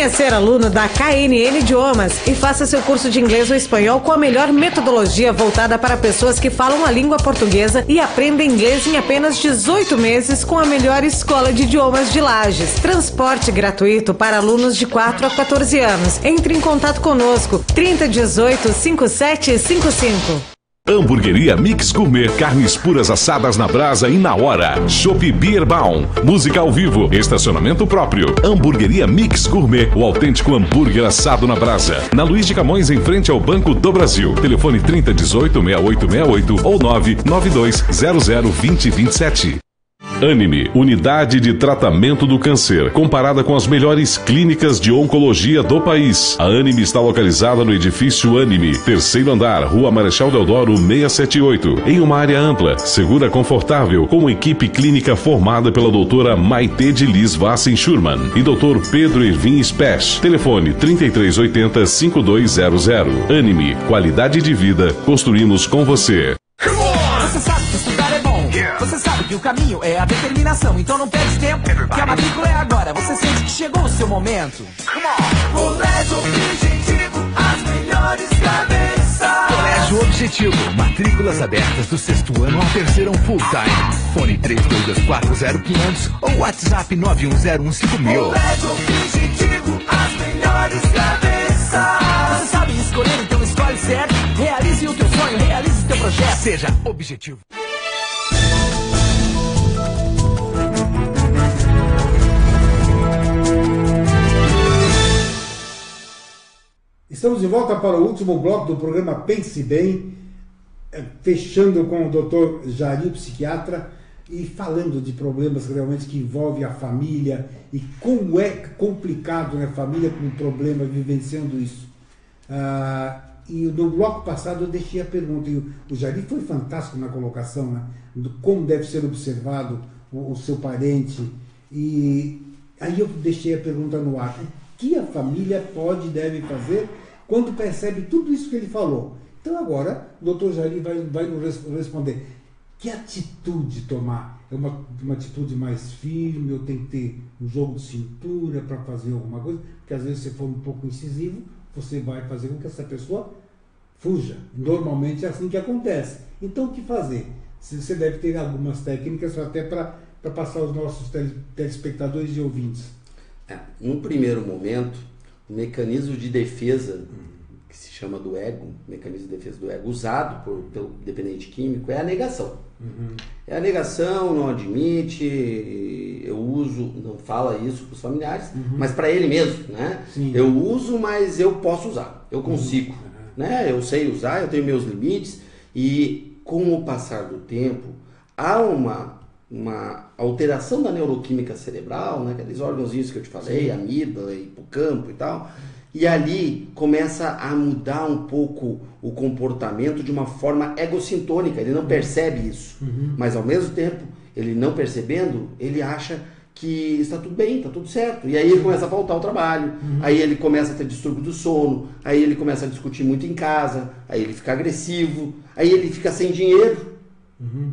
Ser aluno da KNN Idiomas e faça seu curso de inglês ou espanhol com a melhor metodologia voltada para pessoas que falam a língua portuguesa e aprendem inglês em apenas 18 meses com a melhor escola de idiomas de Lages. Transporte gratuito para alunos de 4 a 14 anos. Entre em contato conosco 3018 5755. Hamburgueria Mix Gourmet, carnes puras assadas na brasa e na hora. Shop Beerbaum, música ao vivo, estacionamento próprio. Hamburgueria Mix Gourmet, o autêntico hambúrguer assado na brasa. Na Luiz de Camões, em frente ao Banco do Brasil. Telefone 3018 6868 ou 992 00 2027. Anime, Unidade de Tratamento do Câncer, comparada com as melhores clínicas de oncologia do país. A Anime está localizada no edifício Anime, terceiro andar, Rua Marechal Deodoro 678, em uma área ampla, segura, confortável, com equipe clínica formada pela doutora Maite de Liz Vassen Schurman e doutor Pedro Irvin Spesch. Telefone 3380 5200. Anime, qualidade de vida, construímos com. Você Que o caminho é a determinação. Então não perde tempo, que a matrícula é agora. Você sente que chegou o seu momento. Colégio Objetivo, as melhores cabeças. Colégio Objetivo, matrículas abertas do sexto ano ao terceiro full time. Fone 32240500 ou WhatsApp 91015 Colégio Objetivo, as melhores cabeças. Você sabe escolher, então escolhe certo. Realize o teu sonho, realize o teu projeto. Seja objetivo. Estamos de volta para o último bloco do programa Pense Bem, eh, fechando com o Dr. Jari, psiquiatra, e falando de problemas realmente que envolvem a família e como é complicado né, a família com problema vivenciando isso. Ah, e no bloco passado eu deixei a pergunta, e o, Jari foi fantástico na colocação, né, do como deve ser observado o, o seu parente. E aí eu deixei a pergunta no ar. Que a família pode e deve fazer quando percebe tudo isso que ele falou? Então agora o doutor Jari vai, vai nos res- responder. Que atitude tomar? É uma, uma atitude mais firme, eu tenho que ter um jogo de cintura para fazer alguma coisa, porque às vezes se for um pouco incisivo, você vai fazer com que essa pessoa fuja. Normalmente é assim que acontece. Então o que fazer? Você deve ter algumas técnicas até para passar aos nossos tele- telespectadores e ouvintes. É, num primeiro momento, o mecanismo de defesa, que se chama do ego, mecanismo de defesa do ego, usado por- pelo dependente químico, é a negação. É a negação, não admite, eu uso, não fala isso para os familiares, mas para ele mesmo, né? Sim. Eu uso, mas eu posso usar, eu consigo, né? Eu sei usar, eu tenho meus limites e com o passar do tempo há uma uma alteração da neuroquímica cerebral, né? Aqueles órgãozinhos que eu te falei, amígdala, hipocampo e tal. E ali começa a mudar um pouco o comportamento de uma forma egocintônica. Ele não percebe isso. Mas ao mesmo tempo, ele não percebendo, ele acha que está tudo bem, está tudo certo. E aí ele começa a faltar ao trabalho, aí ele começa a ter distúrbio do sono, aí ele começa a discutir muito em casa, aí ele fica agressivo, aí ele fica sem dinheiro.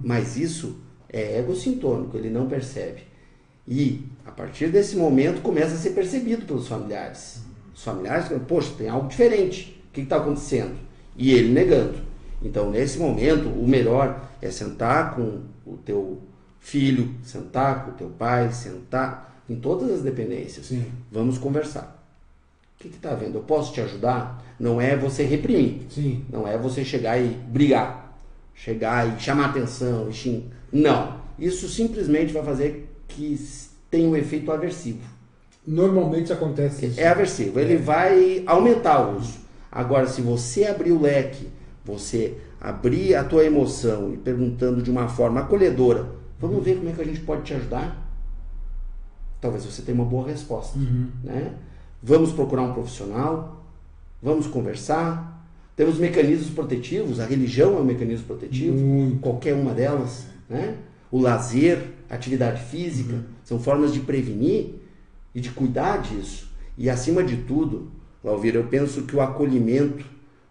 Mas isso é egocintônico, ele não percebe. E a partir desse momento começa a ser percebido pelos familiares. Os familiares falam, poxa, tem algo diferente. O que está acontecendo? E ele negando. Então, nesse momento, o melhor é sentar com o teu filho, sentar com o teu pai, sentar em todas as dependências. Sim. Vamos conversar. O que está vendo? Eu posso te ajudar? Não é você reprimir. Sim. Não é você chegar e brigar, chegar e chamar atenção, e xing... não. Isso simplesmente vai fazer que tenha um efeito aversivo. Normalmente acontece isso. É aversivo, ele vai aumentar o uso. Agora, se você abrir o leque, você abrir a tua emoção e perguntando de uma forma acolhedora, vamos ver como é que a gente pode te ajudar? Talvez você tenha uma boa resposta. Né? Vamos procurar um profissional, vamos conversar. Temos mecanismos protetivos, a religião é um mecanismo protetivo, Muito. qualquer uma delas. Né? O lazer, a atividade física, são formas de prevenir e de cuidar disso. E acima de tudo, Lauvir, eu penso que o acolhimento,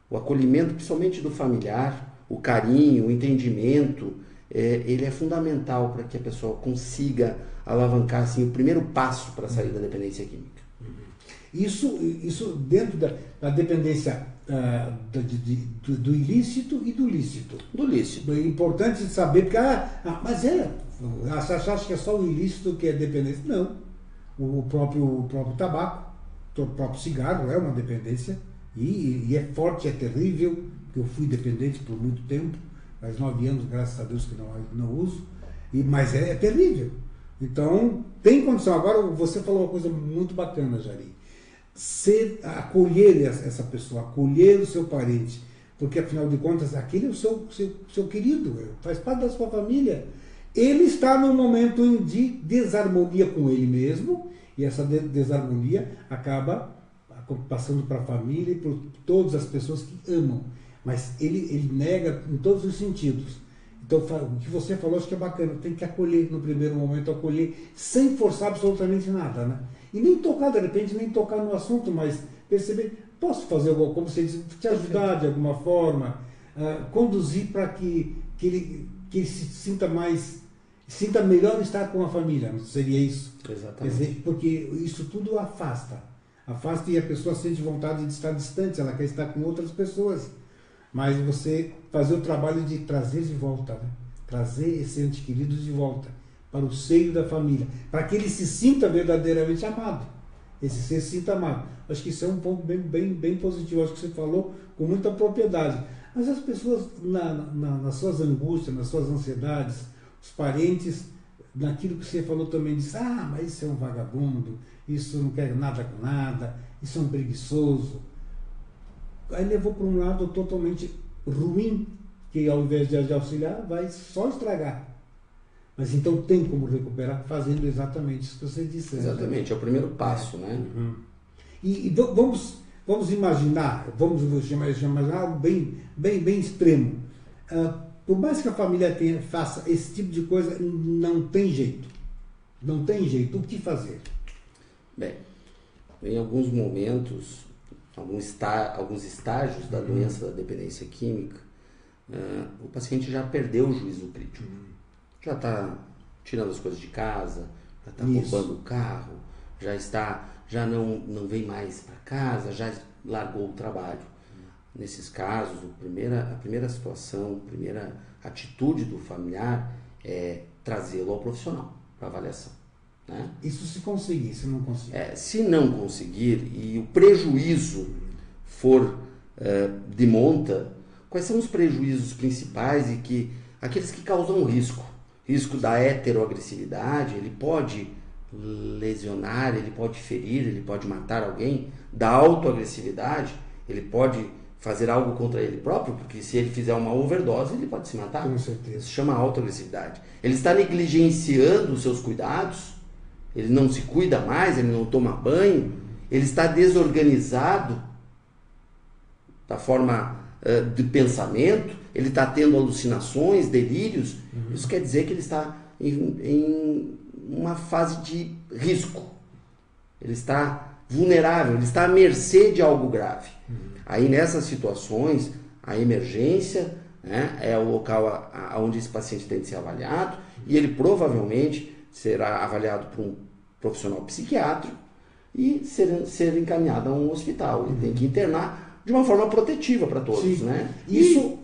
o acolhimento principalmente do familiar, o carinho, o entendimento, é, ele é fundamental para que a pessoa consiga alavancar assim, o primeiro passo para sair da dependência química. Isso, isso dentro da, da dependência ah, do, do- do ilícito e do lícito. Do lícito. É importante saber, porque, ah, ah, mas é, ah, você acha que é só o ilícito que é dependência? Não. O próprio, o próprio tabaco, o próprio cigarro é uma dependência e, e é forte, é terrível, porque eu fui dependente por muito tempo, faz nove anos, graças a Deus, que não, não uso, e, mas é, é terrível. Então, tem condição. Agora, você falou uma coisa muito bacana, Jari. Ser, acolher essa pessoa, acolher o seu parente, porque afinal de contas, aquele é o seu, seu, seu querido, faz parte da sua família. Ele está num momento de desarmonia com ele mesmo, e essa desarmonia acaba passando para a família e por todas as pessoas que amam. Mas ele, ele nega em todos os sentidos. Então, o que você falou acho que é bacana. Tem que acolher no primeiro momento, acolher sem forçar absolutamente nada, né? E nem tocar, de repente, nem tocar no assunto, mas perceber, posso fazer algo, como você diz, te ajudar de alguma forma, uh, conduzir para que, que, ele, que ele se sinta mais, sinta melhor estar com a família, não seria isso? Exatamente. Dizer, porque isso tudo afasta. Afasta e a pessoa sente vontade de estar distante, ela quer estar com outras pessoas mas você fazer o trabalho de trazer de volta, né? trazer esse ente querido de volta para o seio da família, para que ele se sinta verdadeiramente amado. Esse ser se sinta amado. Acho que isso é um ponto bem, bem, bem positivo. Acho que você falou com muita propriedade. Mas as pessoas, na, na, nas suas angústias, nas suas ansiedades, os parentes, naquilo que você falou também, diz: ah, mas isso é um vagabundo, isso não quer nada com nada, isso é um preguiçoso aí levou para um lado totalmente ruim, que ao invés de auxiliar, vai só estragar. Mas então tem como recuperar fazendo exatamente isso que você disse. Né? Exatamente, é o primeiro passo, né? Uhum. E, e, vamos, vamos imaginar, vamos chamar, chamar algo bem, bem, bem extremo. Uh, por mais que a família tenha, faça esse tipo de coisa, não tem jeito. Não tem jeito. O que fazer? Bem, em alguns momentos alguns, está, alguns estágios da uhum. doença da dependência química, uh, o paciente já perdeu o juízo crítico. Uhum. Já está tirando as coisas de casa, já está roubando o carro, já está, já não, não vem mais para casa, já largou o trabalho. Nesses casos, a primeira, a primeira situação, a primeira atitude do familiar é trazê-lo ao profissional para avaliação. Né? Isso se conseguir, se não conseguir. É, se não conseguir e o prejuízo for é, de monta, quais são os prejuízos principais e que aqueles que causam risco? Risco da heteroagressividade, ele pode lesionar, ele pode ferir, ele pode matar alguém. Da autoagressividade, ele pode fazer algo contra ele próprio, porque se ele fizer uma overdose, ele pode se matar. Com certeza. Isso chama autoagressividade. Ele está negligenciando os seus cuidados, ele não se cuida mais, ele não toma banho, ele está desorganizado da forma uh, de pensamento, ele está tendo alucinações, delírios. Uhum. Isso quer dizer que ele está em, em uma fase de risco. Ele está vulnerável, ele está à mercê de algo grave. Uhum. Aí nessas situações, a emergência né, é o local onde esse paciente tem de ser avaliado e ele provavelmente será avaliado por um profissional psiquiátrico e ser, ser encaminhado a um hospital. Ele uhum. tem que internar de uma forma protetiva para todos. Sim. Né? Isso, e,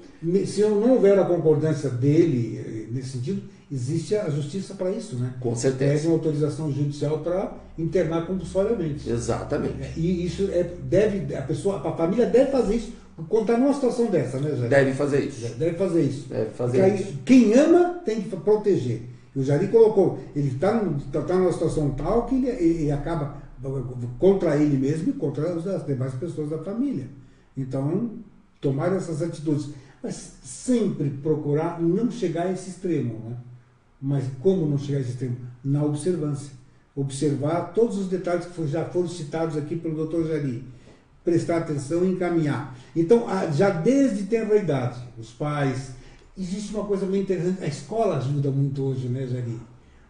se não houver a concordância dele eh, nesse sentido, existe a justiça para isso, né? Com certeza. Pede uma autorização judicial para internar compulsoriamente. Exatamente. É, e isso é, deve, a pessoa, a família deve fazer isso contar numa situação dessa, né, Zé? Deve fazer isso. Deve fazer isso. Deve fazer Porque isso. Quem ama tem que proteger. E o Jari colocou, ele está tá, tá numa situação tal que ele, ele, acaba contra ele mesmo e contra as demais pessoas da família. Então, tomar essas atitudes. Mas sempre procurar não chegar a esse extremo. Né? Mas como não chegar a esse extremo? Na observância. Observar todos os detalhes que já foram citados aqui pelo Dr. Jari. Prestar atenção e encaminhar. Então, já desde tenra idade, os pais, existe uma coisa muito interessante, a escola ajuda muito hoje, né, Jari?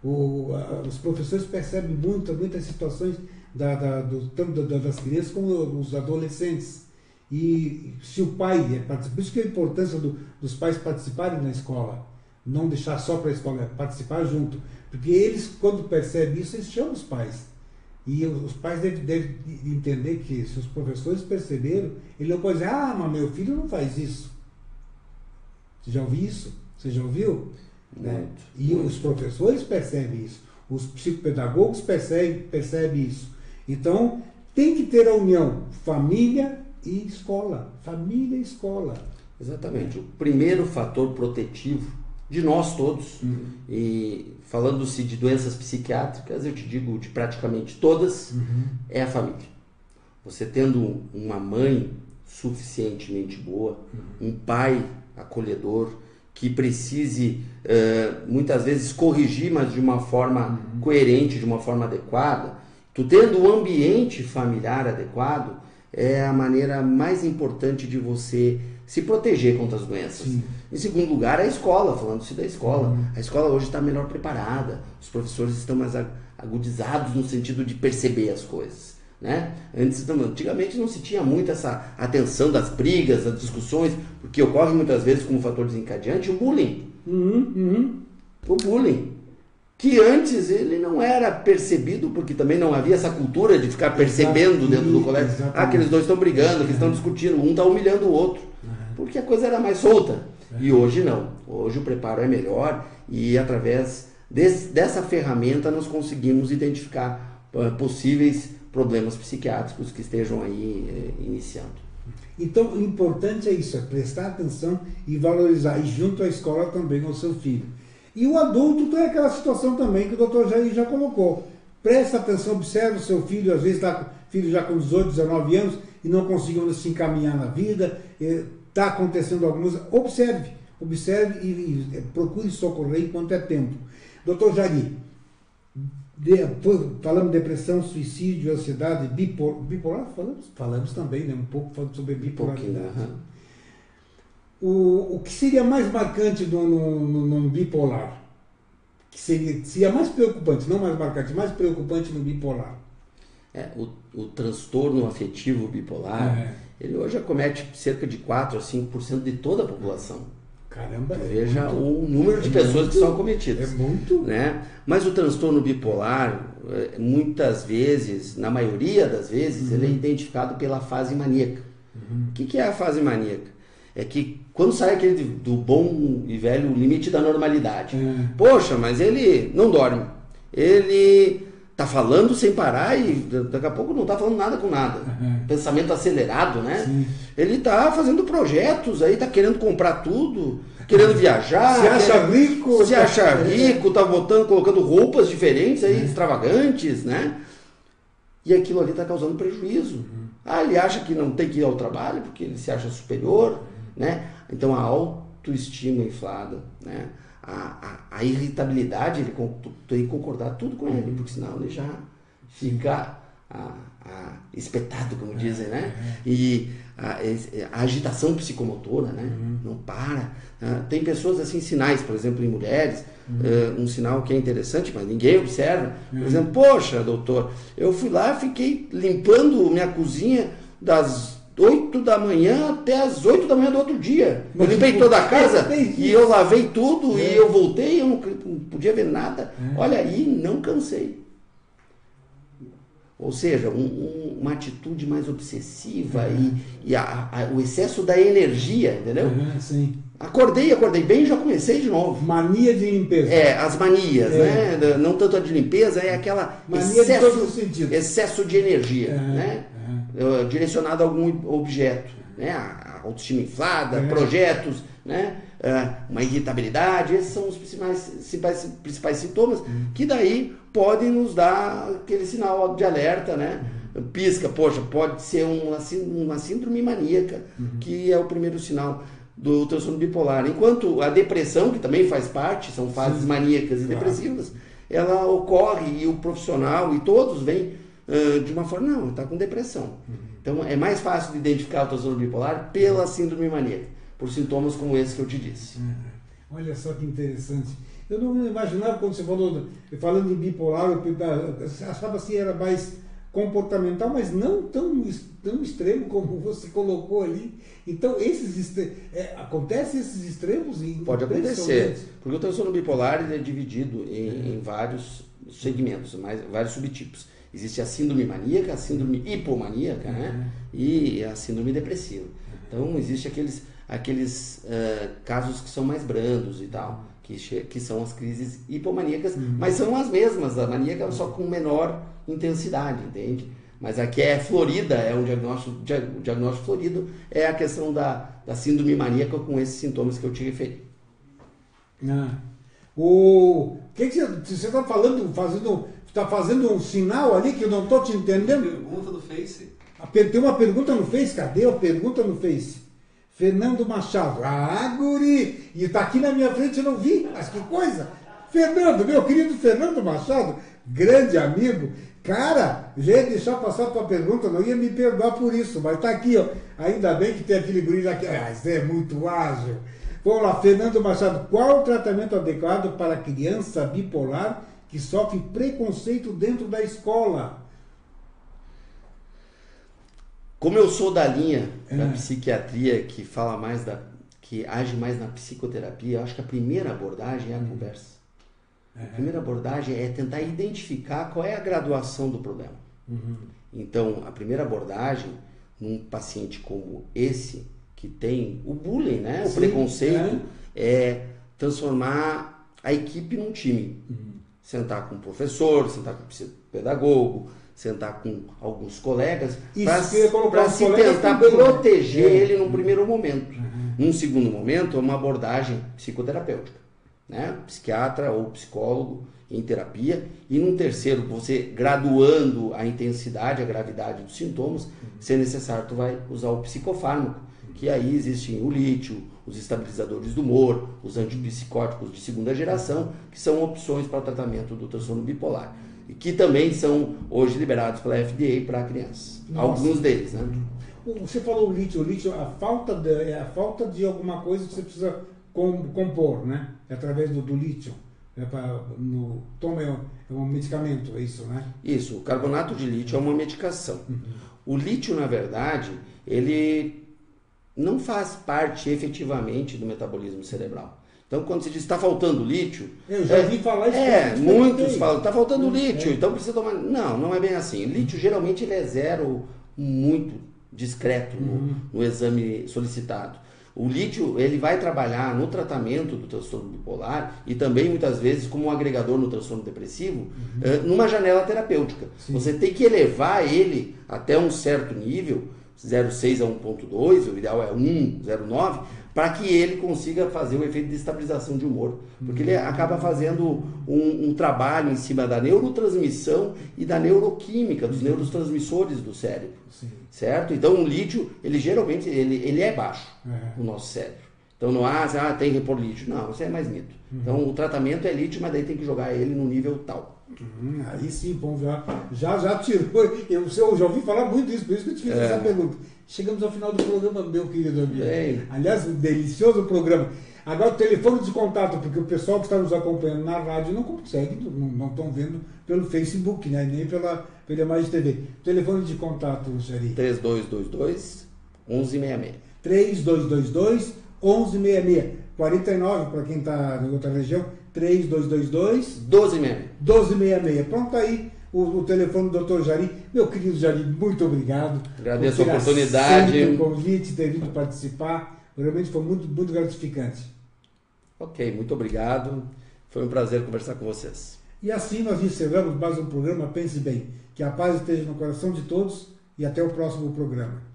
O, a, os professores percebem muito, muitas situações da, da, do, tanto das crianças como dos adolescentes. E se o pai é participar, por isso que a importância do, dos pais participarem na escola, não deixar só para a escola, participar junto. Porque eles, quando percebem isso, eles chamam os pais. E os pais devem, devem entender que se os professores perceberam, ele não pode dizer, ah, mas meu filho não faz isso. Você já ouviu isso? Você já ouviu? Né? E os professores percebem isso, os psicopedagogos percebem, percebem isso. Então, tem que ter a união família e escola. Família e escola. Exatamente. O primeiro fator protetivo de nós todos, Uhum. e falando-se de doenças psiquiátricas, eu te digo de praticamente todas, Uhum. é a família. Você tendo uma mãe suficientemente boa, um pai acolhedor, que precise eh, muitas vezes corrigir, mas de uma forma coerente, de uma forma adequada, tu tendo um ambiente familiar adequado, é a maneira mais importante de você se proteger contra as doenças. Em segundo lugar, a escola, falando-se da escola. A escola hoje está melhor preparada, os professores estão mais ag- agudizados no sentido de perceber as coisas. Né? Antes, antigamente não se tinha muito essa atenção das brigas, das discussões, porque ocorre muitas vezes como fator desencadeante o bullying. O bullying. Que antes ele não era percebido, porque também não havia essa cultura de ficar percebendo dentro do colégio. Exatamente. Ah, aqueles dois estão brigando, que estão discutindo, um está humilhando o outro. Porque a coisa era mais solta. E hoje não. Hoje o preparo é melhor e através desse- dessa ferramenta nós conseguimos identificar ah, possíveis problemas psiquiátricos que estejam aí eh, iniciando. Então, o importante é isso, é prestar atenção e valorizar, e junto à escola também ao seu filho. E o adulto tem aquela situação também que o doutor Jair já colocou. Presta atenção, observa o seu filho, às vezes está com filho já com 18, 19 anos e não conseguiu se encaminhar na vida, está acontecendo algumas. Observe, observe e, eh, procure socorrer enquanto é tempo. Doutor Jair, de, falamos de depressão, suicídio, ansiedade, bipor, bipolar, falamos? Falamos também, né? Um pouco falando sobre Um bipolaridade. aham. O, o que seria mais marcante num, num, num bipolar? Que seria, seria mais preocupante, não mais marcante, mais preocupante no bipolar. É, o, o transtorno afetivo bipolar, É. ele hoje acomete cerca de 4 a 5% de toda a população. Caramba, é Veja muito- o número de é pessoas que muito- são acometidas. É muito. Né? Mas o transtorno bipolar, eh, muitas vezes, na maioria das vezes, ele é Uhum. identificado pela fase maníaca. O que, que é a fase maníaca? É que quando sai aquele do bom e velho limite da normalidade. É. Poxa, mas ele não dorme. Ele tá falando sem parar e da- daqui a pouco não tá falando nada com nada. Uhum. Pensamento acelerado, né? Sim. Ele tá fazendo projetos aí, tá querendo comprar tudo, querendo viajar. Se acha quer- rico, Se tá- acha rico, tá botando, colocando roupas diferentes aí, extravagantes, né? E aquilo ali tá causando prejuízo. Ah, ele acha que não tem que ir ao trabalho porque ele se acha superior, né? Então a autoestima inflada, né? A, a, a irritabilidade, ele tem que concordar tudo com ele, porque senão ele já fica ah, ah, espetado, como dizem, né? E a, a agitação psicomotora, né? Não para. Ah, tem pessoas assim, sinais, por exemplo, em mulheres, eh, um sinal que é interessante, mas ninguém observa. Por exemplo, poxa, doutor, eu fui lá, fiquei limpando minha cozinha das 8 da manhã até as 8 da manhã do outro dia. Eu limpei tipo, toda a casa e eu lavei tudo É. e eu voltei, eu não, não podia ver nada. Olha aí, não cansei. Ou seja, um- um- uma atitude mais obsessiva e, e a- a- o excesso da energia, entendeu? Sim. Acordei, acordei bem e já comecei de novo. Mania de limpeza. É, as manias, É. né? Não tanto a de limpeza, é aquela Mania de os sentidos. excesso de energia, É, né? Direcionado a algum objeto, né? A autoestima inflada, É. projetos, né? Ah, uma irritabilidade, esses são os principais, principais, principais sintomas Uhum. que daí podem nos dar aquele sinal de alerta, né? Uhum. Pisca, poxa, pode ser uma, sín- uma síndrome maníaca, Uhum. que é o primeiro sinal do transtorno bipolar. Enquanto a depressão, que também faz parte, são fases maníacas e Claro. depressivas, ela ocorre e o profissional e todos vêm de uma forma, não, está com depressão. Então é mais fácil de identificar o transtorno bipolar pela síndrome maníaca, por sintomas como esse que eu te disse. Olha só que interessante. Eu não imaginava quando você falou, falando em bipolar, eu achava assim, era mais comportamental, mas não tão, tão extremo como você colocou ali. Então, esses é, acontece esses extremos em Pode acontecer, porque o transtorno bipolar ele é dividido em, em vários segmentos, mais, vários subtipos. Existe a síndrome maníaca, a síndrome hipomaníaca né? e a síndrome depressiva. Então, existe aqueles, aqueles eh, casos que são mais brandos e tal, que, que são as crises hipomaníacas, mas são as mesmas, a maníaca só com menor intensidade, entende? Mas aqui é Florida, é um diagnóstico, diagnóstico florido é a questão da, da síndrome maníaca com esses sintomas que eu te referi. Ah. O que, que você está falando, fazendo, está fazendo um sinal ali que eu não estou te entendendo? Pergunta do Face. Tem uma pergunta no Face, cadê a pergunta no Face? Fernando Machado. Ah, guri! E tá aqui na minha frente, eu não vi. Mas que coisa! Fernando, meu querido Fernando Machado, grande amigo. Cara, já ia deixar passar a tua pergunta, não ia me perdoar por isso, mas tá aqui, ó. Ainda bem que tem aquele guri aqui. Ah, isso é muito ágil. Vamos lá, Fernando Machado. Qual o tratamento adequado para criança bipolar que sofre preconceito dentro da escola? Como eu sou da linha da É. psiquiatria que fala mais da. que age mais na psicoterapia, eu acho que a primeira abordagem é a Uhum. conversa. A primeira abordagem é tentar identificar qual é a graduação do problema. Uhum. Então, a primeira abordagem num paciente como esse, que tem o bullying, né? o Sim, preconceito, é transformar a equipe num time. Uhum. Sentar com o professor, sentar com o pedagogo, sentar com alguns colegas, para se tentar proteger É. Uhum. ele num primeiro momento. Num segundo momento, é uma abordagem psicoterapêutica né? psiquiatra ou psicólogo em terapia, e num terceiro, você graduando a intensidade, a gravidade dos sintomas, se é necessário, tu vai usar o psicofármaco, que aí existem o lítio, os estabilizadores do humor, os antipsicóticos de segunda geração, que são opções para o tratamento do transtorno bipolar, e que também são hoje liberados pela FDA para crianças. Nossa. Alguns deles, né? Você falou o lítio, o lítio a falta de, é a falta de alguma coisa que você precisa com- compor, né? É através do, do lítio. É pra, no, toma é um, é um medicamento, é isso, né? Isso, o carbonato de lítio é uma medicação. O lítio, na verdade, ele não faz parte efetivamente do metabolismo cerebral. Então, quando se diz está faltando lítio. Eu já ouvi falar isso, É, muitos falam, está faltando É. lítio, então precisa tomar. Não, não é bem assim. Lítio geralmente ele é zero muito discreto no, Uhum. no exame solicitado. O lítio ele vai trabalhar no tratamento do transtorno bipolar e também muitas vezes como um agregador no transtorno depressivo, Uhum. eh, numa janela terapêutica. Você tem que elevar ele até um certo nível, 0,6 a 1,2, o ideal é 1, 0,9, para que ele consiga fazer o efeito de estabilização de humor. Porque ele acaba fazendo um, um trabalho em cima da neurotransmissão e da neuroquímica, dos neurotransmissores do cérebro. Sim. Certo? Então o lítio, ele geralmente ele, ele é baixo É. no nosso cérebro. Então não há, ah, tem que repor lítio. Não, isso é mais mito. Então o tratamento é lítio, mas daí tem que jogar ele no nível tal. Hum, aí sim, bom, já, já, já tirou. Eu, eu já ouvi falar muito disso, por isso que eu te fiz É. essa pergunta. Chegamos ao final do programa, meu querido amigo. Bem. Aliás, um delicioso programa. Agora, o telefone de contato, porque o pessoal que está nos acompanhando na rádio não consegue, não estão vendo pelo Facebook, né? nem pela, pela Imagem TV. Telefone de contato, Xeri. 3222 1166. 3222 1166. 49 para quem está em outra região. 3222 1266. 1266. Pronto aí o, o telefone do Dr. Jari. Meu querido Jari, muito obrigado. Agradeço a oportunidade. o convite, ter vindo participar. Realmente foi muito, muito gratificante. Ok, muito obrigado. Foi um prazer conversar com vocês. E assim nós encerramos mais um programa Pense Bem. Que a paz esteja no coração de todos e até o próximo programa.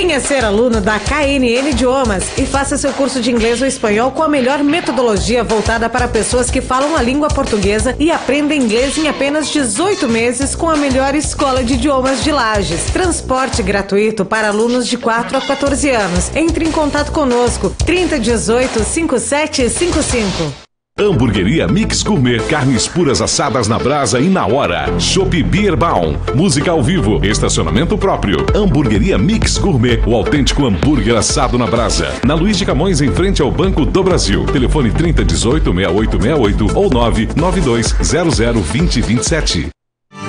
Venha ser aluno da KNN Idiomas e faça seu curso de inglês ou espanhol com a melhor metodologia voltada para pessoas que falam a língua portuguesa e aprendem inglês em apenas 18 meses com a melhor escola de idiomas de Lages. Transporte gratuito para alunos de 4 a 14 anos. Entre em contato conosco 3018 5755. Hamburgueria Mix Gourmet, carnes puras assadas na brasa e na hora. Shop Beer Baum, música ao vivo, estacionamento próprio. Hamburgueria Mix Gourmet, o autêntico hambúrguer assado na brasa. Na Luiz de Camões, em frente ao Banco do Brasil. Telefone 3018 6868 ou 99200 2027.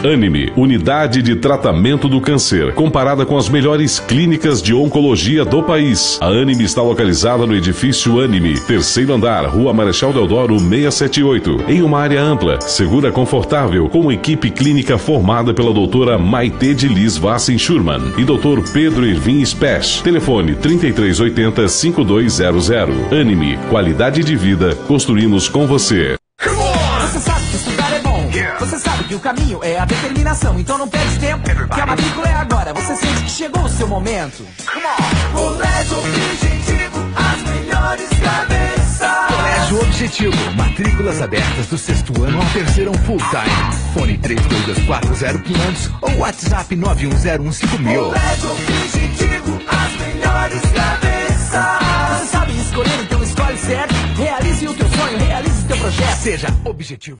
Anime, unidade de tratamento do câncer, comparada com as melhores clínicas de oncologia do país. A Anime está localizada no edifício Anime, terceiro andar, Rua Marechal Deodoro 678, em uma área ampla, segura, confortável, com equipe clínica formada pela doutora Maite de Liz Vassen Schurman e doutor Pedro Irvin Spesh. Telefone 3380 5200. Anime, qualidade de vida, construímos com. Você sabe o caminho é a determinação. Então não perde tempo, que a matrícula é agora. Você sente que chegou o seu momento. Colégio Objetivo, as melhores cabeças. Colégio Objetivo, matrículas abertas do sexto ano ao terceiro full time. Fone 32240500 ou WhatsApp 91015 Colégio Objetivo, as melhores cabeças. Você sabe escolher, então escolhe certo. Realize o teu sonho, realize o teu projeto. Seja objetivo.